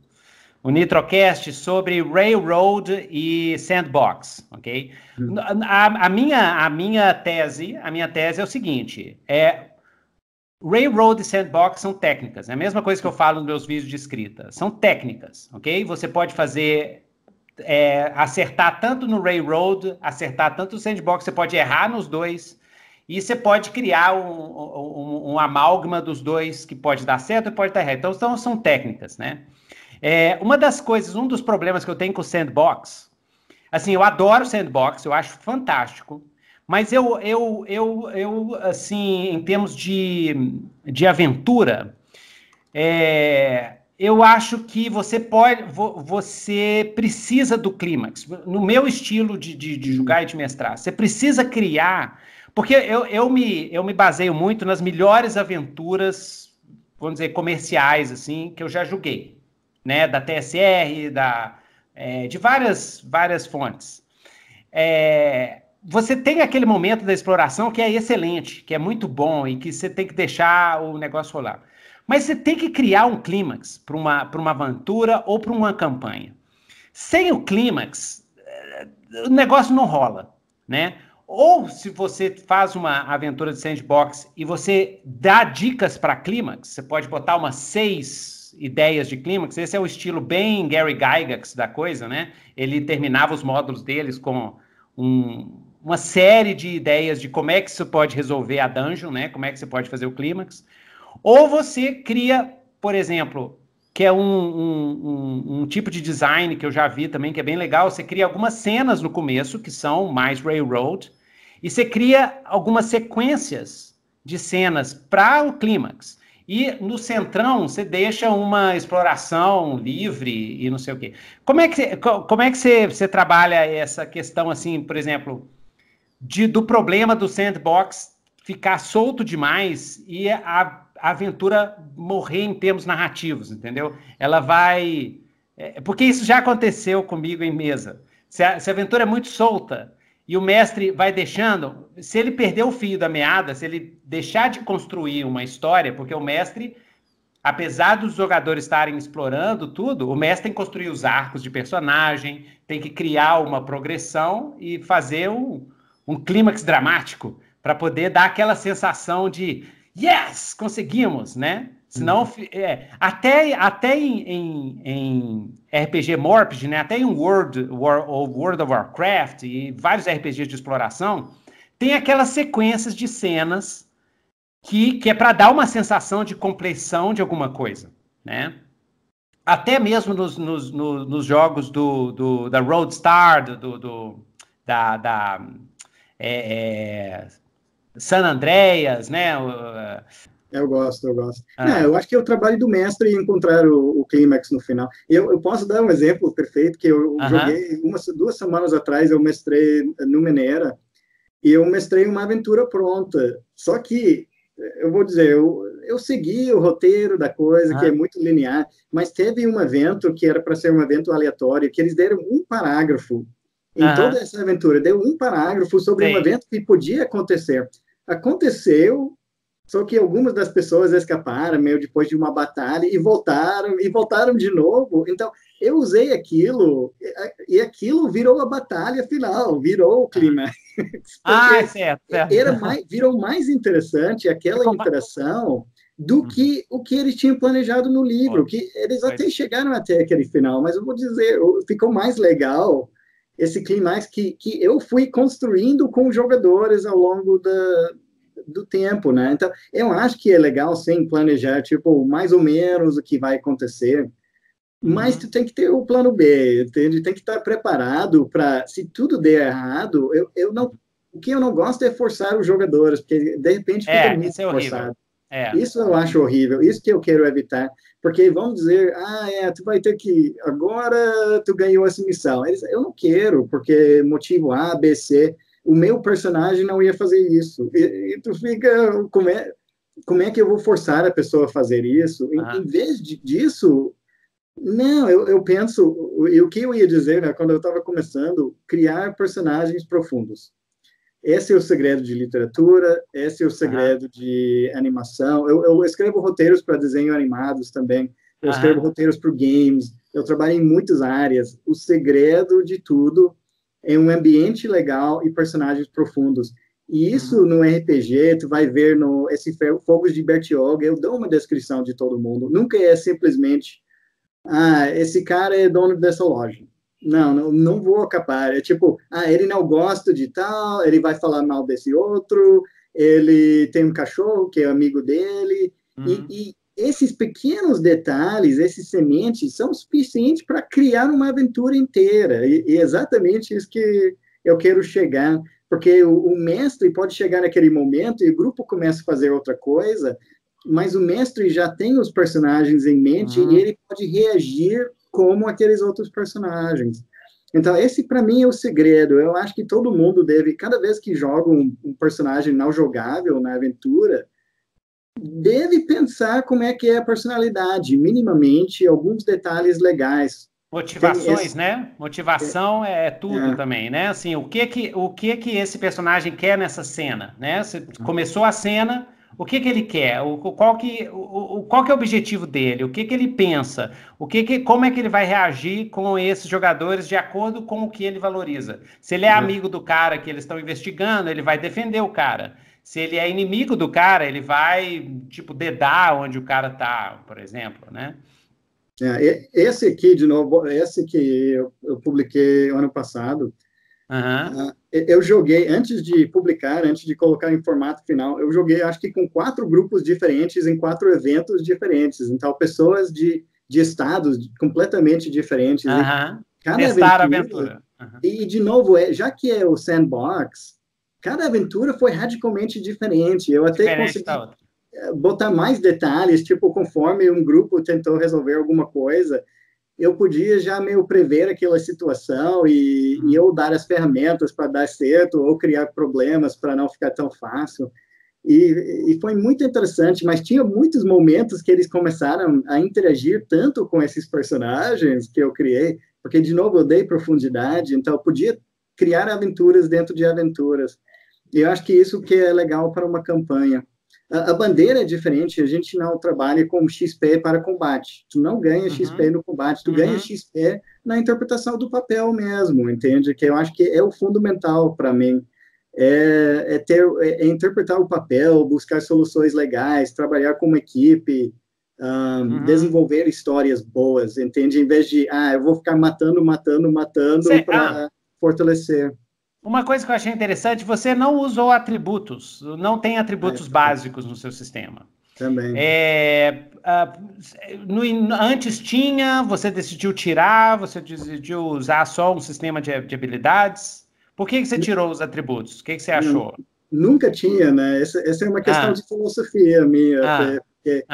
um Nitrocast sobre Railroad e Sandbox, ok? Hum. A, a, minha, a minha tese, a minha tese é o seguinte: é Railroad e Sandbox são técnicas. É a mesma coisa que eu falo nos meus vídeos de escrita. São técnicas, ok? Você pode fazer é, acertar tanto no Railroad, acertar tanto no Sandbox, você pode errar nos dois, e você pode criar um, um, um amálgama dos dois que pode dar certo e pode dar errado. Então, então são técnicas, né? É, uma das coisas, um dos problemas que eu tenho com o Sandbox, assim, eu adoro Sandbox, eu acho fantástico, mas eu, eu, eu, eu assim, em termos de, de aventura, é, eu acho que você pode, você precisa do clímax. No meu estilo de, de, de julgar e de mestrar, você precisa criar, porque eu, eu, me, eu me baseio muito nas melhores aventuras, vamos dizer, comerciais, assim, que eu já julguei, né? Da TSR, da, é, de várias, várias fontes. É, você tem aquele momento da exploração que é excelente, que é muito bom e que você tem que deixar o negócio rolar. Mas você tem que criar um clímax para uma, uma aventura ou para uma campanha. Sem o clímax, eh, o negócio não rola, né? Ou se você faz uma aventura de sandbox e você dá dicas para clímax, você pode botar umas seis ideias de clímax. Esse é o estilo bem Gary Gygax da coisa, né? Ele terminava os módulos deles com um, uma série de ideias de como é que você pode resolver a dungeon, né? Como é que você pode fazer o clímax. Ou você cria, por exemplo, que é um, um, um, um, tipo de design que eu já vi também, que é bem legal. Você cria algumas cenas no começo, que são mais railroad, e você cria algumas sequências de cenas para o clímax. E no centrão você deixa uma exploração livre e não sei o quê. Como é que, como é que você, você trabalha essa questão, assim, por exemplo, de, do problema do sandbox ficar solto demais e a, a aventura morrer em termos narrativos, entendeu? Ela vai. É, porque isso já aconteceu comigo em mesa. Se a, se a aventura é muito solta, e o mestre vai deixando, se ele perder o fio da meada, se ele deixar de construir uma história, porque o mestre, apesar dos jogadores estarem explorando tudo, o mestre tem que construir os arcos de personagem, tem que criar uma progressão e fazer um, um clímax dramático para poder dar aquela sensação de yes, conseguimos, né? Senão, uhum. é, até, até em, em, em, RPG Morpg, né? até em World, War, World of Warcraft e vários RPGs de exploração, tem aquelas sequências de cenas que, que é para dar uma sensação de compleição de alguma coisa, né? Até mesmo nos, nos, nos jogos do, do, da Roadstar, do, do da, da é, é, San Andreas, né? Eu gosto, eu gosto. Ah. É, eu acho que é o trabalho do mestre encontrar o, o clímax no final. Eu, eu posso dar um exemplo perfeito, que eu uh -huh. joguei umas duas semanas atrás, eu mestrei no Menera, e eu mestrei uma aventura pronta. Só que, eu vou dizer, eu, eu segui o roteiro da coisa, que é muito linear, mas teve um evento que era para ser um evento aleatório, que eles deram um parágrafo em toda essa aventura, deu um parágrafo sobre Sim. um evento que podia acontecer. Aconteceu, só que algumas das pessoas escaparam meio depois de uma batalha e voltaram e voltaram de novo. Então, eu usei aquilo e aquilo virou a batalha final, virou o clima. Ah, certo, certo. Era mais, virou mais interessante aquela interação do uhum. que o que eles tinham planejado no livro, que eles até chegaram até aquele final, mas eu vou dizer, ficou mais legal esse climax que, que eu fui construindo com os jogadores ao longo da, do tempo, né? Então, eu acho que é legal, sim, planejar, tipo, mais ou menos o que vai acontecer, mas uhum. tu tem que ter o plano B, entende? Tem que estar preparado para, se tudo der errado, eu, eu não, o que eu não gosto é forçar os jogadores, porque de repente fica é, muito é forçado. É. Isso eu acho horrível, isso que eu quero evitar, porque vão dizer, ah, é, tu vai ter que, agora tu ganhou essa missão. Eles, eu não quero, porque motivo A, B, C, o meu personagem não ia fazer isso. E, e tu fica, como é, como é que eu vou forçar a pessoa a fazer isso? Em, em vez de, disso, não, eu, eu penso, e o que eu ia dizer, né, quando eu estava começando, criar personagens profundos. Esse é o segredo de literatura, esse é o segredo de animação. Eu, eu escrevo roteiros para desenho animados também, eu escrevo roteiros para games, eu trabalho em muitas áreas. O segredo de tudo em um ambiente legal e personagens profundos. E isso uhum. no RPG, tu vai ver no esse Fogos de Bertioga, eu dou uma descrição de todo mundo. Nunca é simplesmente, ah, esse cara é dono dessa loja. Não, não, não vou acabar. É tipo, ah, ele não gosta de tal, ele vai falar mal desse outro, ele tem um cachorro que é amigo dele, uhum. e, e esses pequenos detalhes, esses sementes, são suficientes para criar uma aventura inteira. E, e, exatamente isso que eu quero chegar. Porque o, o, mestre pode chegar naquele momento e o grupo começa a fazer outra coisa, mas o mestre já tem os personagens em mente uhum. e ele pode reagir como aqueles outros personagens. Então, esse para mim é o segredo. Eu acho que todo mundo deve, cada vez que joga um, um personagem não jogável na aventura, deve pensar como é que é a personalidade, minimamente, alguns detalhes legais. Motivações, esse... né? Motivação é, é tudo é. também, né? Assim, o que que o que que esse personagem quer nessa cena, né? Você começou a cena, O que, que ele quer? O, qual, que, o, qual que é o objetivo dele? O que, que ele pensa? O que que, como é que ele vai reagir com esses jogadores de acordo com o que ele valoriza? Se ele é uhum. amigo do cara que eles estão investigando, ele vai defender o cara. Se ele é inimigo do cara, ele vai, tipo, dedar onde o cara tá, por exemplo, né? É, esse aqui, de novo, esse que eu, eu publiquei ano passado, Uhum. Eu joguei, antes de publicar, antes de colocar em formato final, eu joguei, acho que com quatro grupos diferentes, em quatro eventos diferentes. Então, pessoas de, de estados completamente diferentes. Uhum. Cada Testar aventura. aventura. Uhum. E, de novo, é, já que é o sandbox, cada aventura foi radicalmente diferente. Eu até diferente consegui eh, botar mais detalhes, tipo, conforme um grupo tentou resolver alguma coisa eu podia já meio prever aquela situação e, e eu dar as ferramentas para dar certo ou criar problemas para não ficar tão fácil. E, e, foi muito interessante, mas tinha muitos momentos que eles começaram a interagir tanto com esses personagens que eu criei, porque, de novo, eu dei profundidade, então eu podia criar aventuras dentro de aventuras. E eu acho que isso que é legal para uma campanha. A, a, bandeira é diferente, a gente não trabalha com XP para combate. Tu não ganha uhum. XP no combate, tu uhum. ganha XP na interpretação do papel mesmo, entende? Que eu acho que é o fundamental para mim. É, é, ter, é, é, interpretar o papel, buscar soluções legais, trabalhar como equipe, um, uhum. desenvolver histórias boas, entende? Em vez de, ah, eu vou ficar matando, matando, matando para ah. fortalecer. Uma coisa que eu achei interessante, você não usou atributos, não tem atributos é, básicos no seu sistema. Também. É, no, antes tinha, você decidiu tirar, você decidiu usar só um sistema de, de habilidades. Por que, que você tirou os atributos? O que, que você achou? Nunca tinha, né? Essa, essa é uma questão ah. de filosofia minha. Ah. Até, porque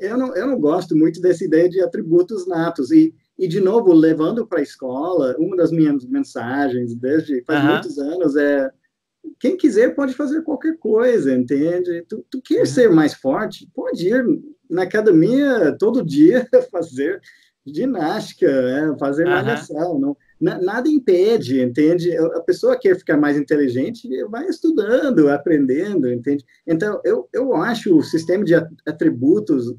eu, não, eu não gosto muito dessa ideia de atributos natos. E e, de novo, levando para a escola, uma das minhas mensagens desde faz uhum. muitos anos é quem quiser pode fazer qualquer coisa, entende? Tu, tu quer uhum. ser mais forte, pode ir na academia todo dia fazer ginástica, né? fazer uhum. malhação, não, nada impede, entende? A pessoa quer ficar mais inteligente, vai estudando, aprendendo, entende? Então, eu, eu acho o sistema de atributos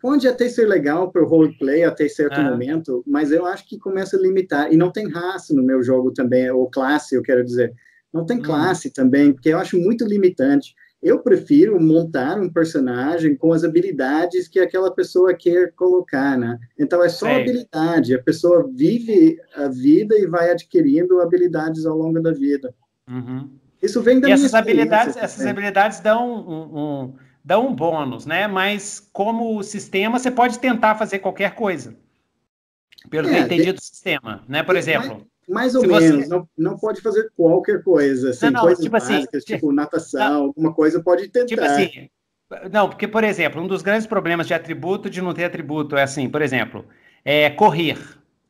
Pode até ser legal para o roleplay até certo é. momento, mas eu acho que começa a limitar. E não tem raça no meu jogo também, ou classe, eu quero dizer. Não tem hum. classe também, porque eu acho muito limitante. Eu prefiro montar um personagem com as habilidades que aquela pessoa quer colocar, né? Então é só Sim. habilidade. A pessoa vive a vida e vai adquirindo habilidades ao longo da vida. Uhum. Isso vem da e minha essas habilidades, essas habilidades dão um, um dá um bônus, né? Mas como sistema, você pode tentar fazer qualquer coisa. Pelo é, que eu entendi do sistema, né? Por exemplo. Mais, mais ou menos, você... não, não pode fazer qualquer coisa, assim, não, não, coisas tipo assim, básicas, assim, tipo natação, não, alguma coisa pode tentar. Tipo assim, não, porque, por exemplo, um dos grandes problemas de atributo, de não ter atributo, é assim, por exemplo, é correr,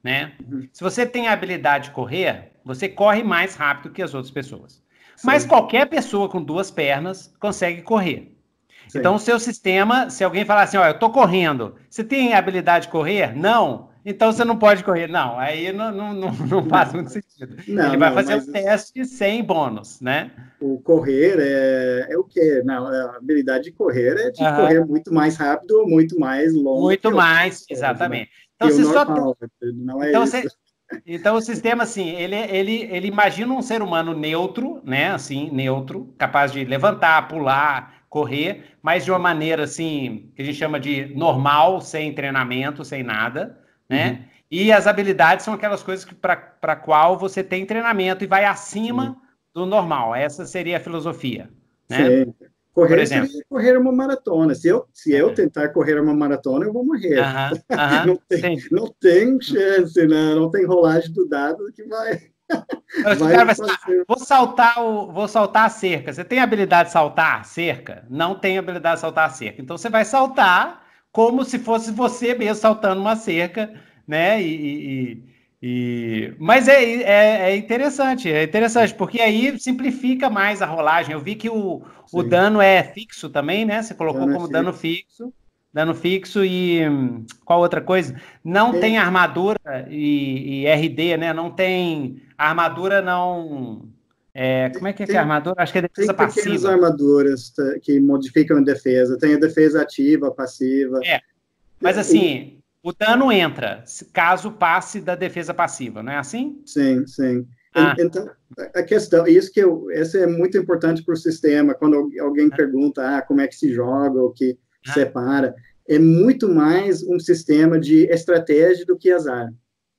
né? Uhum. Se você tem a habilidade de correr, você corre mais rápido que as outras pessoas. Sim. Mas qualquer pessoa com duas pernas consegue correr. Sim. Então, o seu sistema, se alguém falar assim, ó, eu tô correndo, você tem habilidade de correr? Não. Então você não pode correr. Não, aí não, não, não, não faz muito sentido. Não, Ele vai fazer o um teste sem bônus, né? O correr é, é o quê? Não, a habilidade de correr é de uhum. correr muito mais rápido, muito mais longo. Muito mais, exatamente. Então, você normal, só... não é então, isso. Você... Então o sistema assim, ele, ele, ele imagina um ser humano neutro, né? Assim, neutro, capaz de levantar, pular, correr, mas de uma maneira assim, que a gente chama de normal, sem treinamento, sem nada, né? Uhum. E as habilidades são aquelas coisas para qual você tem treinamento e vai acima uhum. do normal. Essa seria a filosofia, né? Sim. Correr exemplo. correr uma maratona. Se eu, se eu tentar correr uma maratona, eu vou morrer. não, tem, não tem chance, né? não tem rolagem do dado que vai. Cara, vai, vou saltar o, vou saltar a cerca. Você tem habilidade de saltar a cerca? Não tem habilidade de saltar a cerca. Então você vai saltar como se fosse você mesmo saltando uma cerca, né? E, e, e... mas é, é, é, interessante, é interessante porque aí simplifica mais a rolagem. Eu vi que o, o dano é fixo também, né? Você colocou dano é como é dano fixo dano fixo e qual outra coisa? Não é. tem armadura e, e, RD, né? Não tem armadura não É, como é que é, tem, que é a armadura? Acho que é defesa tem passiva. Tem armaduras que modificam a defesa. Tem a defesa ativa, passiva. É. Mas assim, o dano entra caso passe da defesa passiva, não é assim? Sim, sim. Ah. Então, a questão, isso que eu, essa é muito importante para o sistema, quando alguém ah. pergunta ah, como é que se joga, ou que. Separa, é muito mais um sistema de estratégia do que azar.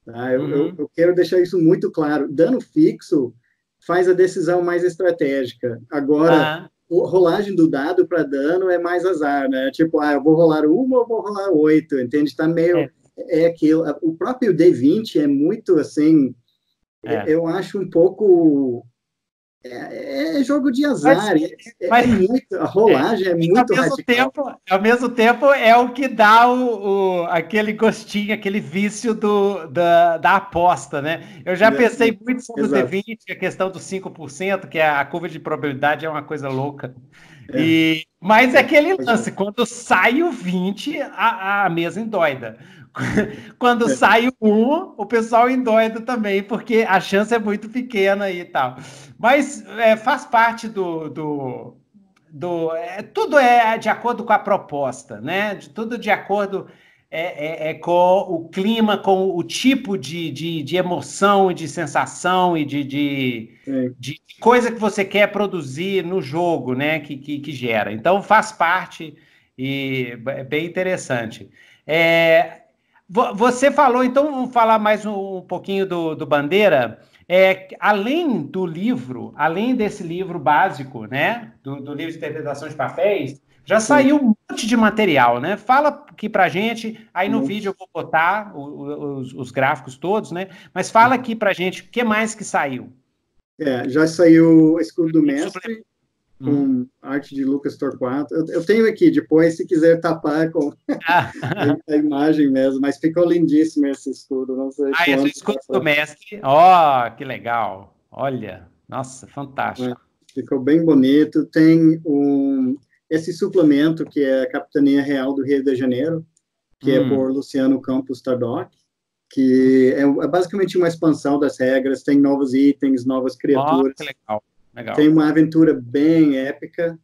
Tá? Eu, uhum. eu, eu, quero deixar isso muito claro. Dano fixo faz a decisão mais estratégica. Agora, uhum. rolagem do dado para dano é mais azar, né? Tipo, ah, eu vou rolar uma ou vou rolar oito, entende? Está meio... É. é aquilo. O próprio D20 é muito, assim... É. Eu acho um pouco é, é, jogo de azar, mas, é, é mas, é muito, a rolagem é, é muito ao mesmo radical. Tempo, ao mesmo tempo, é o que dá o, o aquele gostinho, aquele vício do, da, da aposta, né? Eu já pensei muito sobre Exato. o D20, a questão dos 5%, que é a curva de probabilidade é uma coisa louca. E, mas é aquele lance, quando sai o 20, a, a mesa endoida. Quando é. sai um, o pessoal endoida também, porque a chance é muito pequena e tal. Mas é, faz parte do. do, do é, tudo é de acordo com a proposta, né? De, tudo de acordo é, é, é, com o clima, com o tipo de, de, de emoção e de sensação e de, de, de, coisa que você quer produzir no jogo, né? Que, que, que gera. Então faz parte e é bem interessante. É, você falou, então vamos falar mais um, pouquinho do, do Bandeira. É, além do livro, além desse livro básico, né, do, do livro de interpretação de papéis, já Sim. saiu um monte de material, né? Fala aqui pra gente, aí no vídeo eu vou botar os, os, gráficos todos, né? Mas fala aqui pra gente o que mais que saiu. É, já saiu o Escudo do Mestre, com hum. arte de Lucas Torquato. Eu, eu, tenho aqui, depois, se quiser tapar com ah. a, imagem mesmo, mas ficou lindíssimo esse escudo. Não sei ah, esse escudo do mestre. Ó, oh, que legal. Olha, nossa, fantástico. É, ficou bem bonito. Tem um, esse suplemento que é a Capitania Real do Rio de Janeiro, que é hum. é por Luciano Campos Tardoc, que é, é, basicamente uma expansão das regras, tem novos itens, novas criaturas. Oh, que legal. Legal. Tem uma aventura bem épica,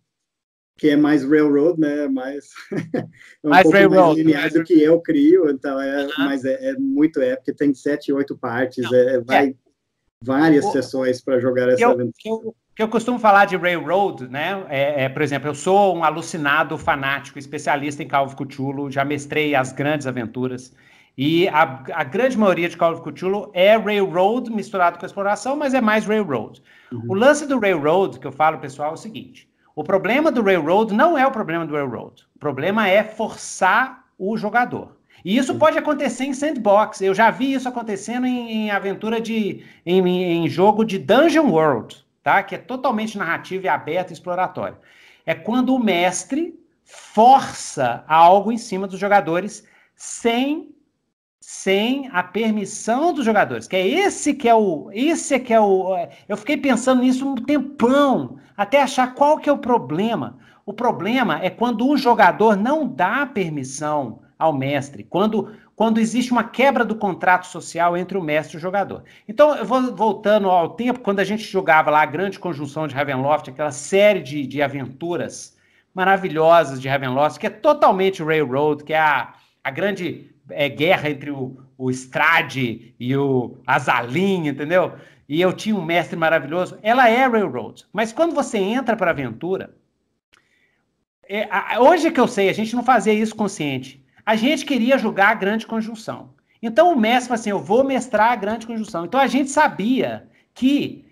que é mais railroad, né? Mais, é um mais pouco railroad, mais linear do que eu crio, então é, uh -huh. mas é, é, muito épica. Tem sete, oito partes, é, vai é. várias o, sessões para jogar essa eu, aventura. Eu, que eu costumo falar de Railroad, né? É, é, por exemplo, eu sou um alucinado fanático, especialista em Call of Cthulhu, já mestrei as grandes aventuras. E a, a, grande maioria de Call of Cthulhu é Railroad misturado com exploração, mas é mais Railroad. Uhum. O lance do Railroad, que eu falo, pessoal, é o seguinte: o problema do Railroad não é o problema do Railroad. O problema é forçar o jogador. E isso uhum. pode acontecer em sandbox. Eu já vi isso acontecendo em, em aventura de. Em, em, jogo de Dungeon World, tá? Que é totalmente narrativo e aberto e exploratório. É quando o mestre força algo em cima dos jogadores sem sem a permissão dos jogadores. Que é esse que é o, esse que é o. Eu fiquei pensando nisso um tempão, até achar qual que é o problema. O problema é quando o jogador não dá permissão ao mestre, quando quando existe uma quebra do contrato social entre o mestre e o jogador. Então, eu vou voltando ao tempo, quando a gente jogava lá a grande conjunção de Ravenloft, aquela série de, de aventuras maravilhosas de Ravenloft, que é totalmente Railroad, que é a, a grande é, guerra entre o, o Strade e o Azalin, entendeu? E eu tinha um mestre maravilhoso. Ela é Railroad. Mas quando você entra para a aventura, é, a, hoje que eu sei, a gente não fazia isso consciente. A gente queria jogar a grande conjunção. Então o mestre falou assim: eu vou mestrar a grande conjunção. Então a gente sabia que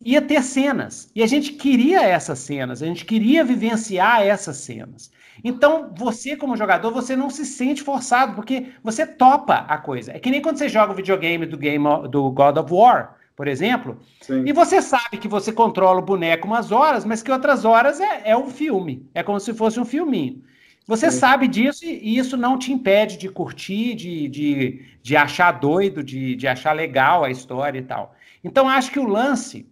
ia ter cenas. E a gente queria essas cenas, a gente queria vivenciar essas cenas. Então, você como jogador, você não se sente forçado, porque você topa a coisa. É que nem quando você joga o videogame do game do God of War, por exemplo, Sim. e você sabe que você controla o boneco umas horas, mas que outras horas é, é um filme. É como se fosse um filminho. Você Sim. sabe disso e isso não te impede de curtir, de, de, de achar doido, de, de achar legal a história e tal. Então, acho que o lance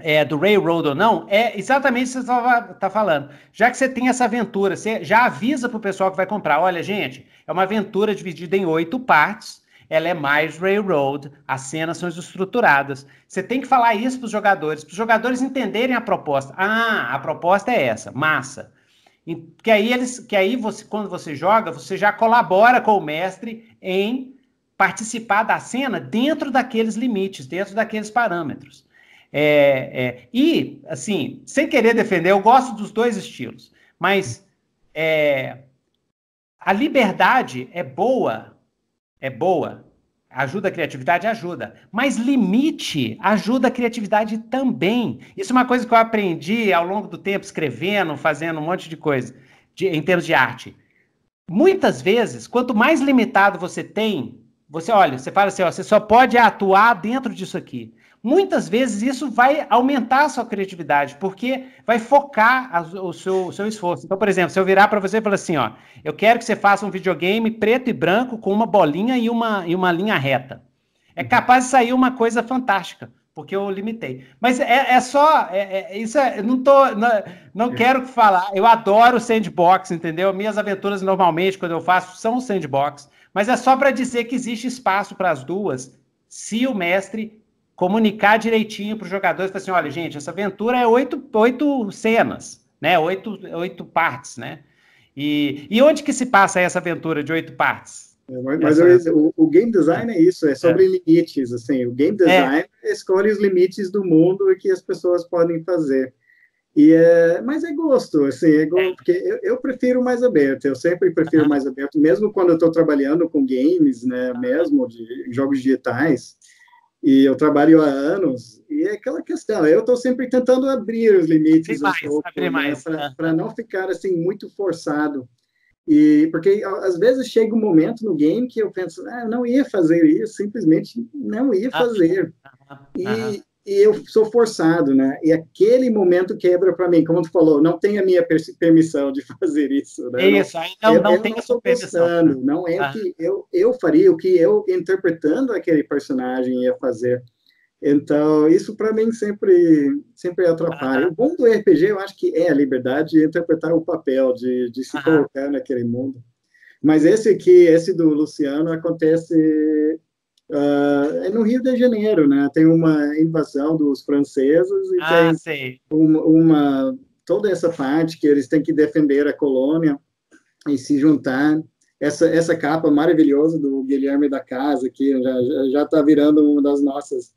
é, do Railroad ou não, é exatamente o que você está tá falando. Já que você tem essa aventura, você já avisa para o pessoal que vai comprar: olha, gente, é uma aventura dividida em oito partes. ela é mais railroad, as cenas são estruturadas. Você tem que falar isso para os jogadores, para os jogadores entenderem a proposta. Ah, a proposta é essa, massa. Que aí eles, que aí você, quando você joga, você já colabora com o mestre em participar da cena dentro daqueles limites, dentro daqueles parâmetros. É, é, e, assim, sem querer defender, eu gosto dos dois estilos, mas é, a liberdade é boa, é boa, ajuda a criatividade, ajuda, mas limite ajuda a criatividade também. Isso é uma coisa que eu aprendi ao longo do tempo, escrevendo, fazendo um monte de coisa, de, em termos de arte. Muitas vezes, quanto mais limitado você tem, você olha, você fala assim, ó, você só pode atuar dentro disso aqui. Muitas vezes isso vai aumentar a sua criatividade, porque vai focar a, o, seu, o, seu, esforço. Então, por exemplo, se eu virar para você e falar assim, ó, eu quero que você faça um videogame preto e branco com uma bolinha e uma, e uma linha reta. É capaz de sair uma coisa fantástica, porque eu limitei. Mas é, é só, é, é, isso é, não tô, não, não quero falar. Eu adoro sandbox, entendeu? Minhas aventuras normalmente quando eu faço são sandbox, mas é só para dizer que existe espaço para as duas, se o mestre comunicar direitinho para os jogadores, assim, olha, gente, essa aventura é oito, oito cenas, né? Oito, oito partes, né? E, e onde que se passa essa aventura de oito partes? É, mas, essa... o, o, game design é isso, é sobre é. limites, assim, o game design é. escolhe os limites do mundo e que as pessoas podem fazer. E é, mas é gosto, assim, é gosto, é. porque eu, eu, prefiro mais aberto, eu sempre prefiro mais aberto, mesmo quando eu estou trabalhando com games, né, mesmo de jogos digitais, e eu trabalho há anos, e é aquela questão, eu estou sempre tentando abrir os limites mais, um pouco, né, para não ficar assim muito forçado. E porque às vezes chega um momento no game que eu penso, ah, não ia fazer isso, simplesmente não ia ah, fazer. E, e eu sou forçado, né? E aquele momento quebra para mim, como tu falou, não tem a minha permissão de fazer isso. Né? Isso, aí não, eu, não eu tem não estou pensando, não é ah. o que eu, eu faria, o que eu interpretando aquele personagem ia fazer. Então, isso para mim sempre sempre atrapalha. Ah. O bom do RPG, eu acho que é a liberdade de interpretar o papel, de, de se ah. colocar naquele mundo. Mas esse aqui, esse do Luciano, acontece Uh, é no Rio de Janeiro, né? Tem uma invasão dos franceses e ah, tem uma, uma, toda essa parte que eles têm que defender a colônia e se juntar. Essa, essa capa maravilhosa do Guilherme da Casa aqui já já está virando uma das nossas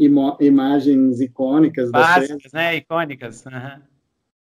imo, imagens icônicas. Básicas, né? Icônicas. Uhum.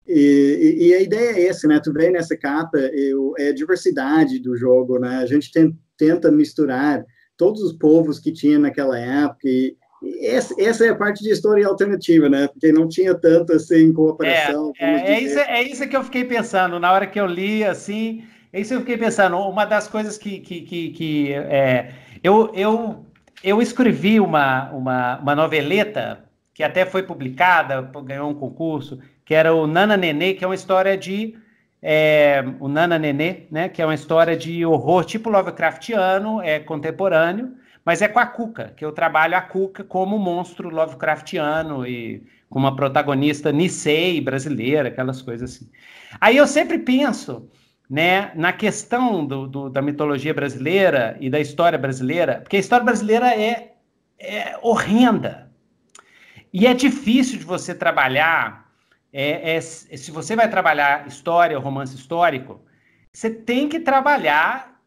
E, e, e, a ideia é essa, né? Tu vê nessa capa eu, é a diversidade do jogo, né? A gente tem, tenta misturar todos os povos que tinha naquela época. E, essa, essa, é a parte de história alternativa, né? Porque não tinha tanto assim cooperação. É, é, é, isso, é isso que eu fiquei pensando na hora que eu li, assim. É isso que eu fiquei pensando. Uma das coisas que, que, que, que é, eu, eu, eu escrevi uma, uma, uma noveleta que até foi publicada, ganhou um concurso, que era o Nana Nenê, que é uma história de é, o Nana Nenê, né, que é uma história de horror tipo Lovecraftiano, é contemporâneo, mas é com a Cuca, que eu trabalho a Cuca como monstro Lovecraftiano e com uma protagonista Nisei brasileira, aquelas coisas assim. Aí eu sempre penso né, na questão do, do, da mitologia brasileira e da história brasileira, porque a história brasileira é, é horrenda. E é difícil de você trabalhar é, é, se você vai trabalhar história, romance histórico, você tem que trabalhar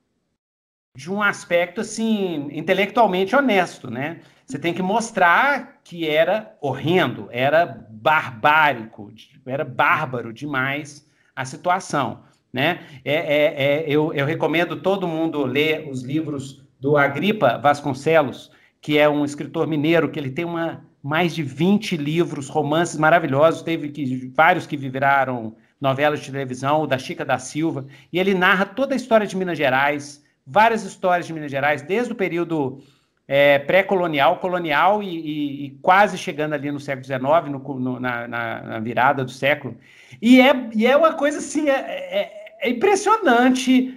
de um aspecto assim intelectualmente honesto, né? Você tem que mostrar que era horrendo, era barbárico, era bárbaro demais a situação, né? É, é, é, eu, eu recomendo todo mundo ler os livros do Agripa Vasconcelos, que é um escritor mineiro que ele tem uma mais de 20 livros, romances maravilhosos, teve que, vários que viraram novelas de televisão, da Chica da Silva, e ele narra toda a história de Minas Gerais, várias histórias de Minas Gerais, desde o período é, pré-colonial, colonial e, e, e, quase chegando ali no século XIX, no, no, na, na, virada do século. E é, e é uma coisa assim, é, é, é impressionante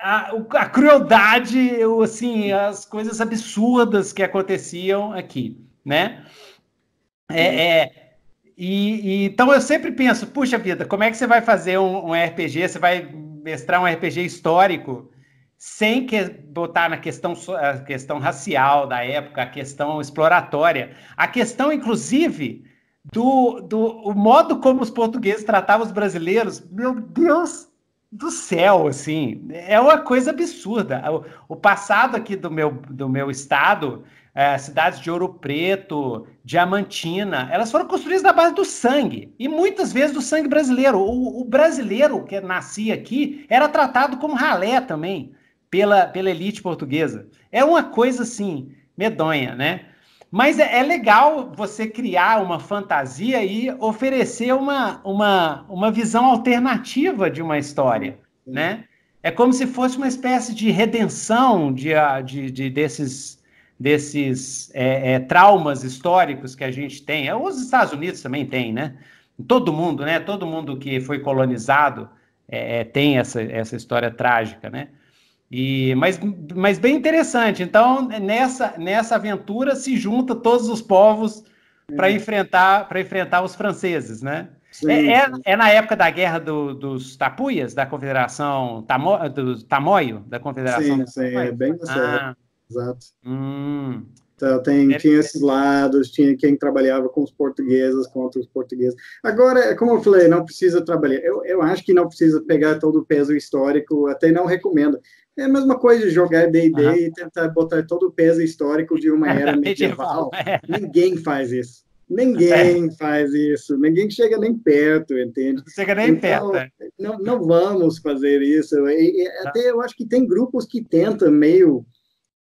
a, a, crueldade, assim, as coisas absurdas que aconteciam aqui né? É, é e, e, então eu sempre penso, puxa vida, como é que você vai fazer um, um RPG? Você vai mestrar um RPG histórico sem que botar na questão, a questão racial da época, a questão exploratória, a questão, inclusive, do, do o modo como os portugueses tratavam os brasileiros. Meu Deus do céu, assim, é uma coisa absurda. O, o passado aqui do meu, do meu estado, é, cidades de Ouro Preto, Diamantina, elas foram construídas na base do sangue, e muitas vezes do sangue brasileiro. O, o brasileiro que nascia aqui era tratado como ralé também pela, pela elite portuguesa. É uma coisa assim, medonha, né? Mas é, é, legal você criar uma fantasia e oferecer uma, uma, uma visão alternativa de uma história, né? É como se fosse uma espécie de redenção de, de, de desses, desses é, é, traumas históricos que a gente tem. Os Estados Unidos também têm, né? Todo mundo, né? Todo mundo que foi colonizado é, é, tem essa, essa história trágica, né? E, mas, mas bem interessante. Então, nessa, nessa aventura se junta todos os povos para uhum. enfrentar para enfrentar os franceses, né? Sim, é, é, é, na época da guerra do, dos tapuias, da Confederação Tamo, do Tamoio, da Confederação. Sim, sim, é bem. Ah. Exato. Hum. Então, tem, tinha esses lados, tinha quem trabalhava com os portugueses, contra os portugueses. Agora, como eu falei, não precisa trabalhar. Eu, eu acho que não precisa pegar todo o peso histórico, até não recomendo. É a mesma coisa de jogar D&D uhum. e tentar botar todo o peso histórico de uma era medieval. É. Ninguém faz isso. Ninguém é. faz isso. Ninguém chega nem perto, entende? Não chega nem então, perto. É. Não, não vamos fazer isso. E, e tá. até eu acho que tem grupos que tentam meio...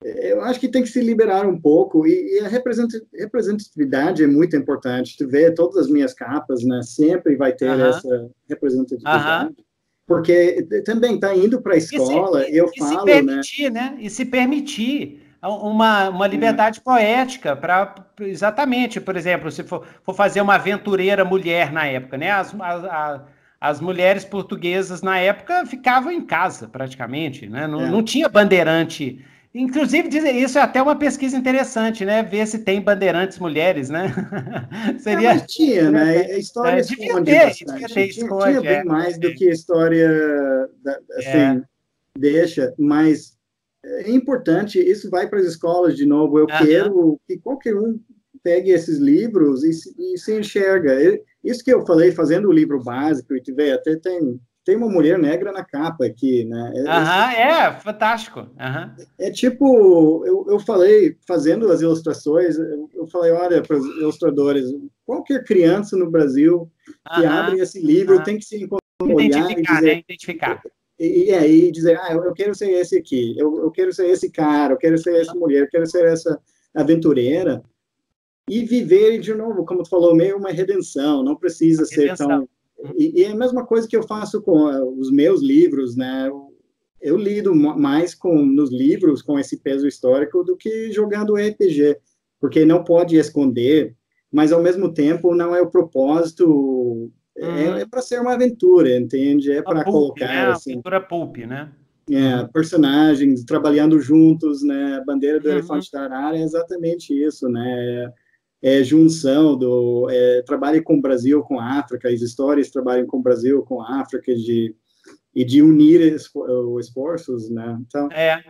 Eu acho que tem que se liberar um pouco. E, e a representatividade é muito importante. Tu vê todas as minhas capas, né? Sempre vai ter uhum. essa representatividade. Uhum porque também está indo para a escola, se, eu e falo, se né? permitir, né? né? E se permitir uma, uma liberdade é. poética para exatamente, por exemplo, se for, for, fazer uma aventureira mulher na época, né? As, as, as mulheres portuguesas na época ficavam em casa praticamente, né? Não, é. não tinha bandeirante Inclusive, dizer isso é até uma pesquisa interessante, né? Ver se tem bandeirantes mulheres, né? Seria. Não, tinha, né? A história é, devia esconde ter, bastante. Devia ter, esconde, tinha, tinha bem é, mais do que a história assim, é. deixa, mas é importante, isso vai para as escolas de novo. Eu quero que qualquer um pegue esses livros e se, e se enxerga. Isso que eu falei, fazendo o livro básico, e tiver até tem tem uma mulher negra na capa aqui, né? É, Aham, é, fantástico. Aham. É, tipo, eu, eu falei, fazendo as ilustrações, eu falei, olha, para os ilustradores, qualquer criança no Brasil que Aham. abre esse livro Aham. tem que se encontrar, Identificar, e dizer, né? Identificar. E, aí dizer, ah, eu, eu, quero ser esse aqui, eu, eu quero ser esse cara, eu quero ser essa mulher, eu quero ser essa aventureira, e viver de novo, como tu falou, meio uma redenção, não precisa redenção. ser tão e, e, é a mesma coisa que eu faço com eh, os meus livros, né? Eu, lido mais com nos livros com esse peso histórico do que jogando RPG, porque não pode esconder, mas ao mesmo tempo não é o propósito. É, uhum. É, é para ser uma aventura, entende? É para colocar né? assim. Aventura pulp, né? É, personagens trabalhando juntos, né? A bandeira do uhum. elefante da arara é exatamente isso, né? é, junção do é, trabalhe com o Brasil, com a África, as histórias trabalham com o Brasil, com a África, de, e de unir os esforços, né? Então, é.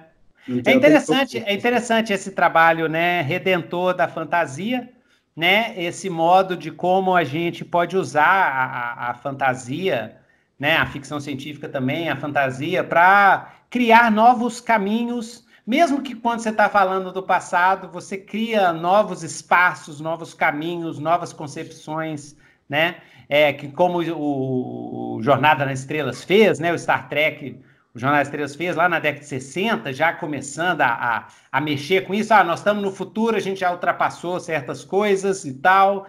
Então, é interessante, é interessante esse trabalho, né, redentor da fantasia, né, esse modo de como a gente pode usar a, a, a fantasia, né, a ficção científica também, a fantasia, para criar novos caminhos mesmo que quando você está falando do passado, você cria novos espaços, novos caminhos, novas concepções, né? É, que como o, Jornada nas Estrelas fez, né? O Star Trek, o Jornada nas Estrelas fez lá na década de 60, já começando a, a, a mexer com isso. Ah, nós estamos no futuro, a gente já ultrapassou certas coisas e tal.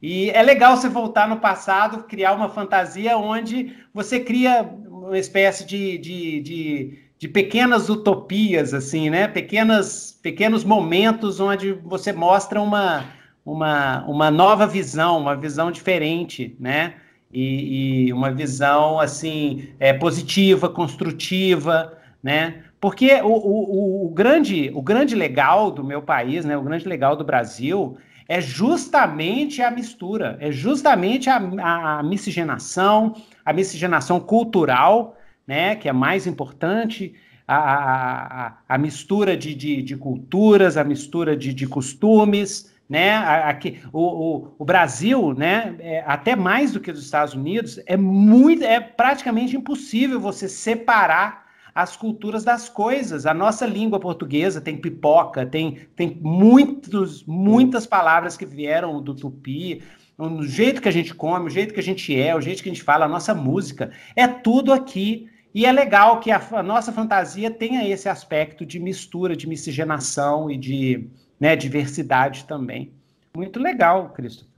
E é legal você voltar no passado, criar uma fantasia onde você cria uma espécie de, de, de de pequenas utopias, assim, né? Pequenas, pequenos momentos onde você mostra uma, uma, uma nova visão, uma visão diferente, né? E, e uma visão, assim, é, positiva, construtiva, né? Porque o, o, o, grande, o grande legal do meu país, né? O grande legal do Brasil é justamente a mistura, é justamente a, a, a miscigenação, a miscigenação cultural, né, que é mais importante, a, a, a mistura de, de, de, culturas, a mistura de, de costumes, né? Aqui, o, o, o, Brasil, né? É, até mais do que os Estados Unidos, é muito, é praticamente impossível você separar as culturas das coisas. A nossa língua portuguesa tem pipoca, tem, tem muitos, muitas palavras que vieram do tupi, o jeito que a gente come, o jeito que a gente é, o jeito que a gente fala, a nossa música, é tudo aqui. E é legal que a, a nossa fantasia tenha esse aspecto de mistura, de miscigenação e de né, diversidade também. Muito legal, Christopher.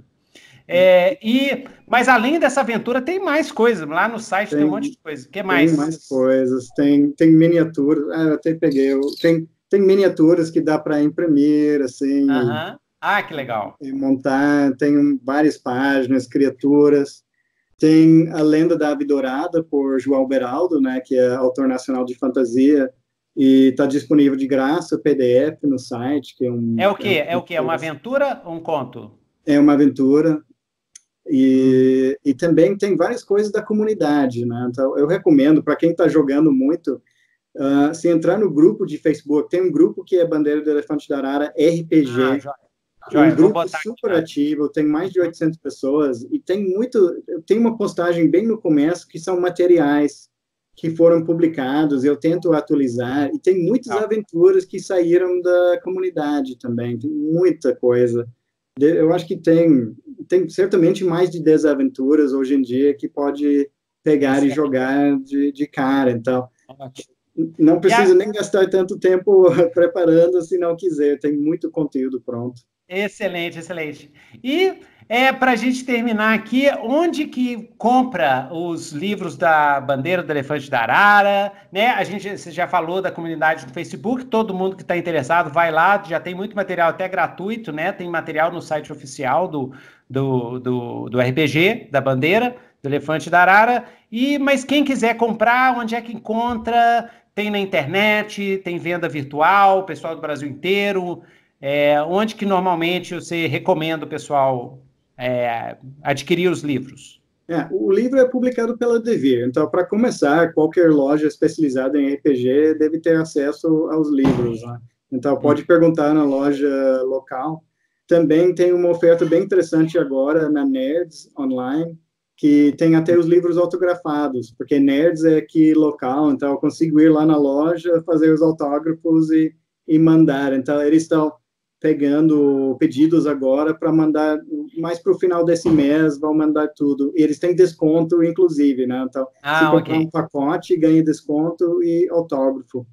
É, e, mas além dessa aventura, tem mais coisas. Lá no site tem, tem um monte de coisa. O que mais? Tem mais coisas. Tem, tem miniaturas. Ah, eu até peguei. Tem, tem miniaturas que dá para imprimir, assim. Uh -huh. Ah, que legal. Montar. Tem várias páginas, criaturas. Tem a Lenda da Ave Dourada, por João Beraldo, né, que é autor nacional de fantasia, e está disponível de graça, PDF no site. Que é, um, é o quê? É, é o quê? É uma aventura ou um conto? É uma aventura. E, e também tem várias coisas da comunidade, né? Então, eu recomendo para quem está jogando muito, uh, se entrar no grupo de Facebook, tem um grupo que é Bandeira do Elefante da Arara RPG. Ah. Joia, um grupo super aqui, ativo, tem mais de 800 pessoas e tem muito, tem uma postagem bem no começo que são materiais que foram publicados, eu tento atualizar e tem muitas ah. aventuras que saíram da comunidade também, tem muita coisa. Eu acho que tem tem certamente mais de 10 aventuras hoje em dia que pode pegar certo. e jogar de, de cara, então não precisa nem gastar tanto tempo preparando se não quiser, tem muito conteúdo pronto. Excelente, excelente. E é para a gente terminar aqui, onde que compra os livros da Bandeira do Elefante da Arara, né? A gente você já falou da comunidade do Facebook, todo mundo que está interessado vai lá, já tem muito material até gratuito, né? Tem material no site oficial do, do, do, do RPG, da Bandeira, do Elefante da Arara. E, mas quem quiser comprar, onde é que encontra? Tem na internet, tem venda virtual, pessoal do Brasil inteiro. É, onde que normalmente você recomenda o pessoal é, adquirir os livros? É, o livro é publicado pela Devir, então, para começar, qualquer loja especializada em RPG deve ter acesso aos livros. Né? Então, pode hum. perguntar na loja local. Também tem uma oferta bem interessante agora na Nerds Online, que tem até os livros autografados, porque Nerds é aqui local, então eu consigo ir lá na loja, fazer os autógrafos e, e mandar. Então, eles estão pegando pedidos agora para mandar mais para o final desse mês, vão mandar tudo. E eles têm desconto, inclusive, né? Então, ah, se comprar okay. um pacote, ganha desconto e autógrafo.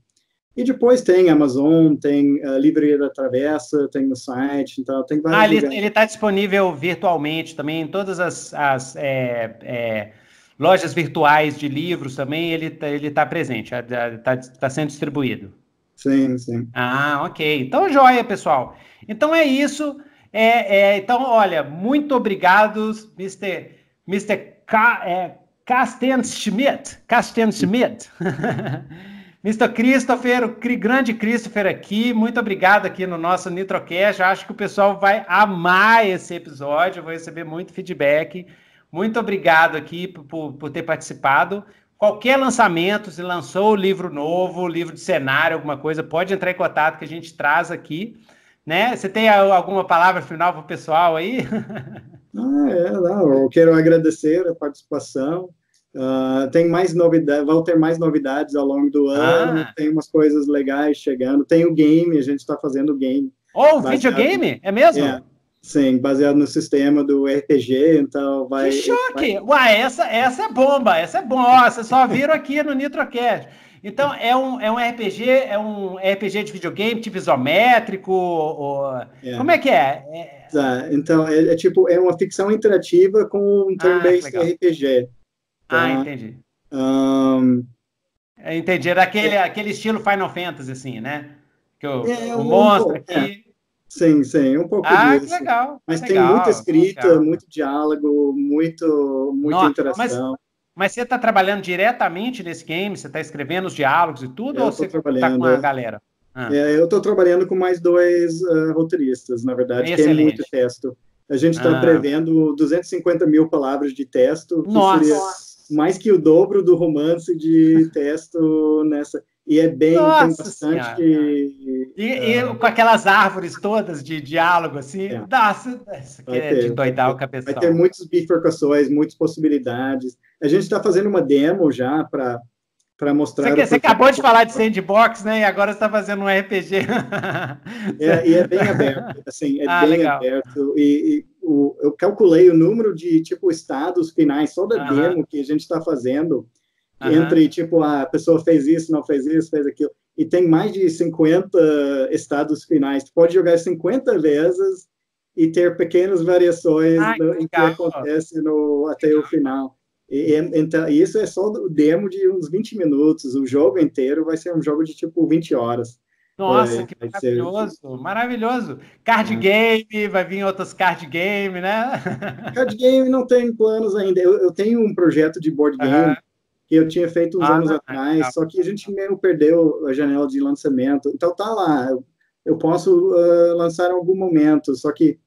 E depois tem Amazon, tem a Livraria da Travessa, tem no site, então tem vários. Ah, ele está disponível virtualmente também em todas as, as é, é, lojas virtuais de livros também, ele está ele tá presente, está tá sendo distribuído. Sim, sim. Ah, ok. Então, joia, pessoal. Então é isso. É, é, então, olha, muito obrigado, Mr. Mr. Ka, é, Casten Schmidt. Casten Schmidt. Mr. Christopher, o grande Christopher aqui, muito obrigado aqui no nosso Nitrocast. Acho que o pessoal vai amar esse episódio, eu vou receber muito feedback. Muito obrigado aqui por, por ter participado. Qualquer lançamento, se lançou o livro novo, livro de cenário, alguma coisa, pode entrar em contato que a gente traz aqui. Né? Você tem alguma palavra final para o pessoal aí? Ah, é, não, eu quero agradecer a participação. Uh, tem mais novidades, vão ter mais novidades ao longo do ano, ah. tem umas coisas legais chegando. Tem o game, a gente está fazendo o game. Oh, videogame? É mesmo? É, Sim, baseado no sistema do RPG, então vai. Que choque! Vai... Uai, essa, essa é bomba, essa é bomba. vocês só viram aqui no NitroCast. Então, é um, é um RPG, é um RPG de videogame, tipo isométrico? Ou... É. Como é que é? é... Tá, então, é, é, tipo, é uma ficção interativa com um turn-based ah, RPG. Tá? Ah, entendi. Um... Entendi, era aquele, aquele estilo Final Fantasy, assim, né? Que o, é, o um monstro aqui é. Sim, sim, um pouco ah, disso. Que legal. Mas legal, tem muita escrita, legal. muito diálogo, muito, muita Nossa, interação. Mas, mas você está trabalhando diretamente nesse game? Você está escrevendo os diálogos e tudo? Eu ou você está com a galera? Ah. É, eu estou trabalhando com mais dois uh, roteiristas, na verdade, Excelente. que é muito texto. A gente está ah. prevendo 250 mil palavras de texto. Nossa! Seria, mais que o dobro do romance de texto nessa. E é bem, Nossa tem bastante. E, e uh, com aquelas árvores todas de diálogo, assim, é. Nossa, isso aqui é ter, de doidar o cabeção. Vai ter muitas bifurcações, muitas possibilidades. A gente está fazendo uma demo já para para mostrar. Você, você acabou de falar de sandbox, né? E agora está fazendo um RPG. é, e é bem aberto, assim, é ah, bem legal. aberto. E, e o, eu calculei o número de tipo estados finais só da demo que a gente está fazendo entre tipo ah, a pessoa fez isso, não fez isso, fez aquilo. E tem mais de 50 estados finais. Tu pode jogar 50 vezes e ter pequenas variações Ai, no, em que acontece no, até o final. E, então, isso é só o demo de uns 20 minutos. O jogo inteiro vai ser um jogo de tipo 20 horas. Nossa, que maravilhoso, ser... maravilhoso. Card é. game, vai vir outros card game, né? Card game não tem planos ainda. Eu, eu tenho um projeto de board game uhum. Que eu tinha feito uns ah, anos atrás, só que a gente mesmo perdeu a janela de lançamento. Então tá lá, eu, eu posso uh, lançar em algum momento, só que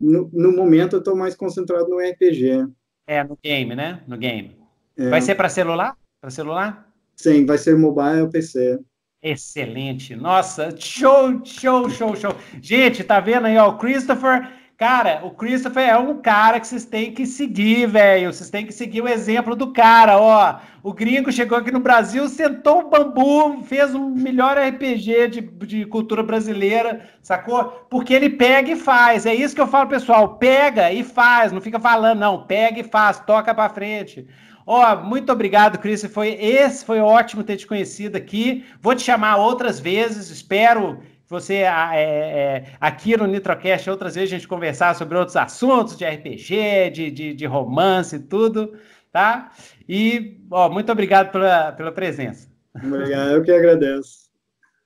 no, no momento eu estou mais concentrado no RPG. É, no game, né? No game. É. Vai ser para celular? Para celular? Sim, vai ser mobile ou PC. Excelente. Nossa, show, show, show, show. Gente, tá vendo aí, ó, o Christopher. Cara, o Christopher é um cara que vocês têm que seguir, velho. Vocês têm que seguir o exemplo do cara, ó. O gringo chegou aqui no Brasil, sentou o bambu, fez o melhor RPG de, de cultura brasileira, sacou? Porque ele pega e faz. É isso que eu falo, pessoal. Pega e faz. Não fica falando, não. Pega e faz. Toca pra frente. Ó, muito obrigado, Cris. Foi esse foi ótimo ter te conhecido aqui. Vou te chamar outras vezes. Espero você é, é, aqui no Nitrocast outras vezes a gente conversar sobre outros assuntos de RPG, de, de, de romance e tudo, tá? E ó, muito obrigado pela, pela presença. Obrigado, eu que agradeço.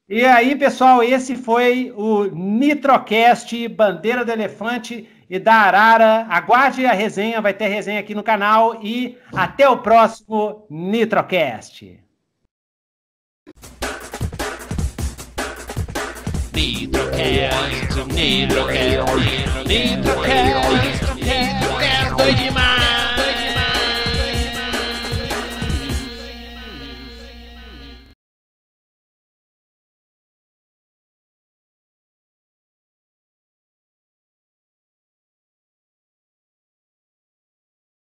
E aí, pessoal, esse foi o Nitrocast Bandeira do Elefante e da Arara. Aguarde a resenha, vai ter resenha aqui no canal e até o próximo Nitrocast. Nitrocast, Nitrocast, Nitrocast, Nitrocast, Nitrocast.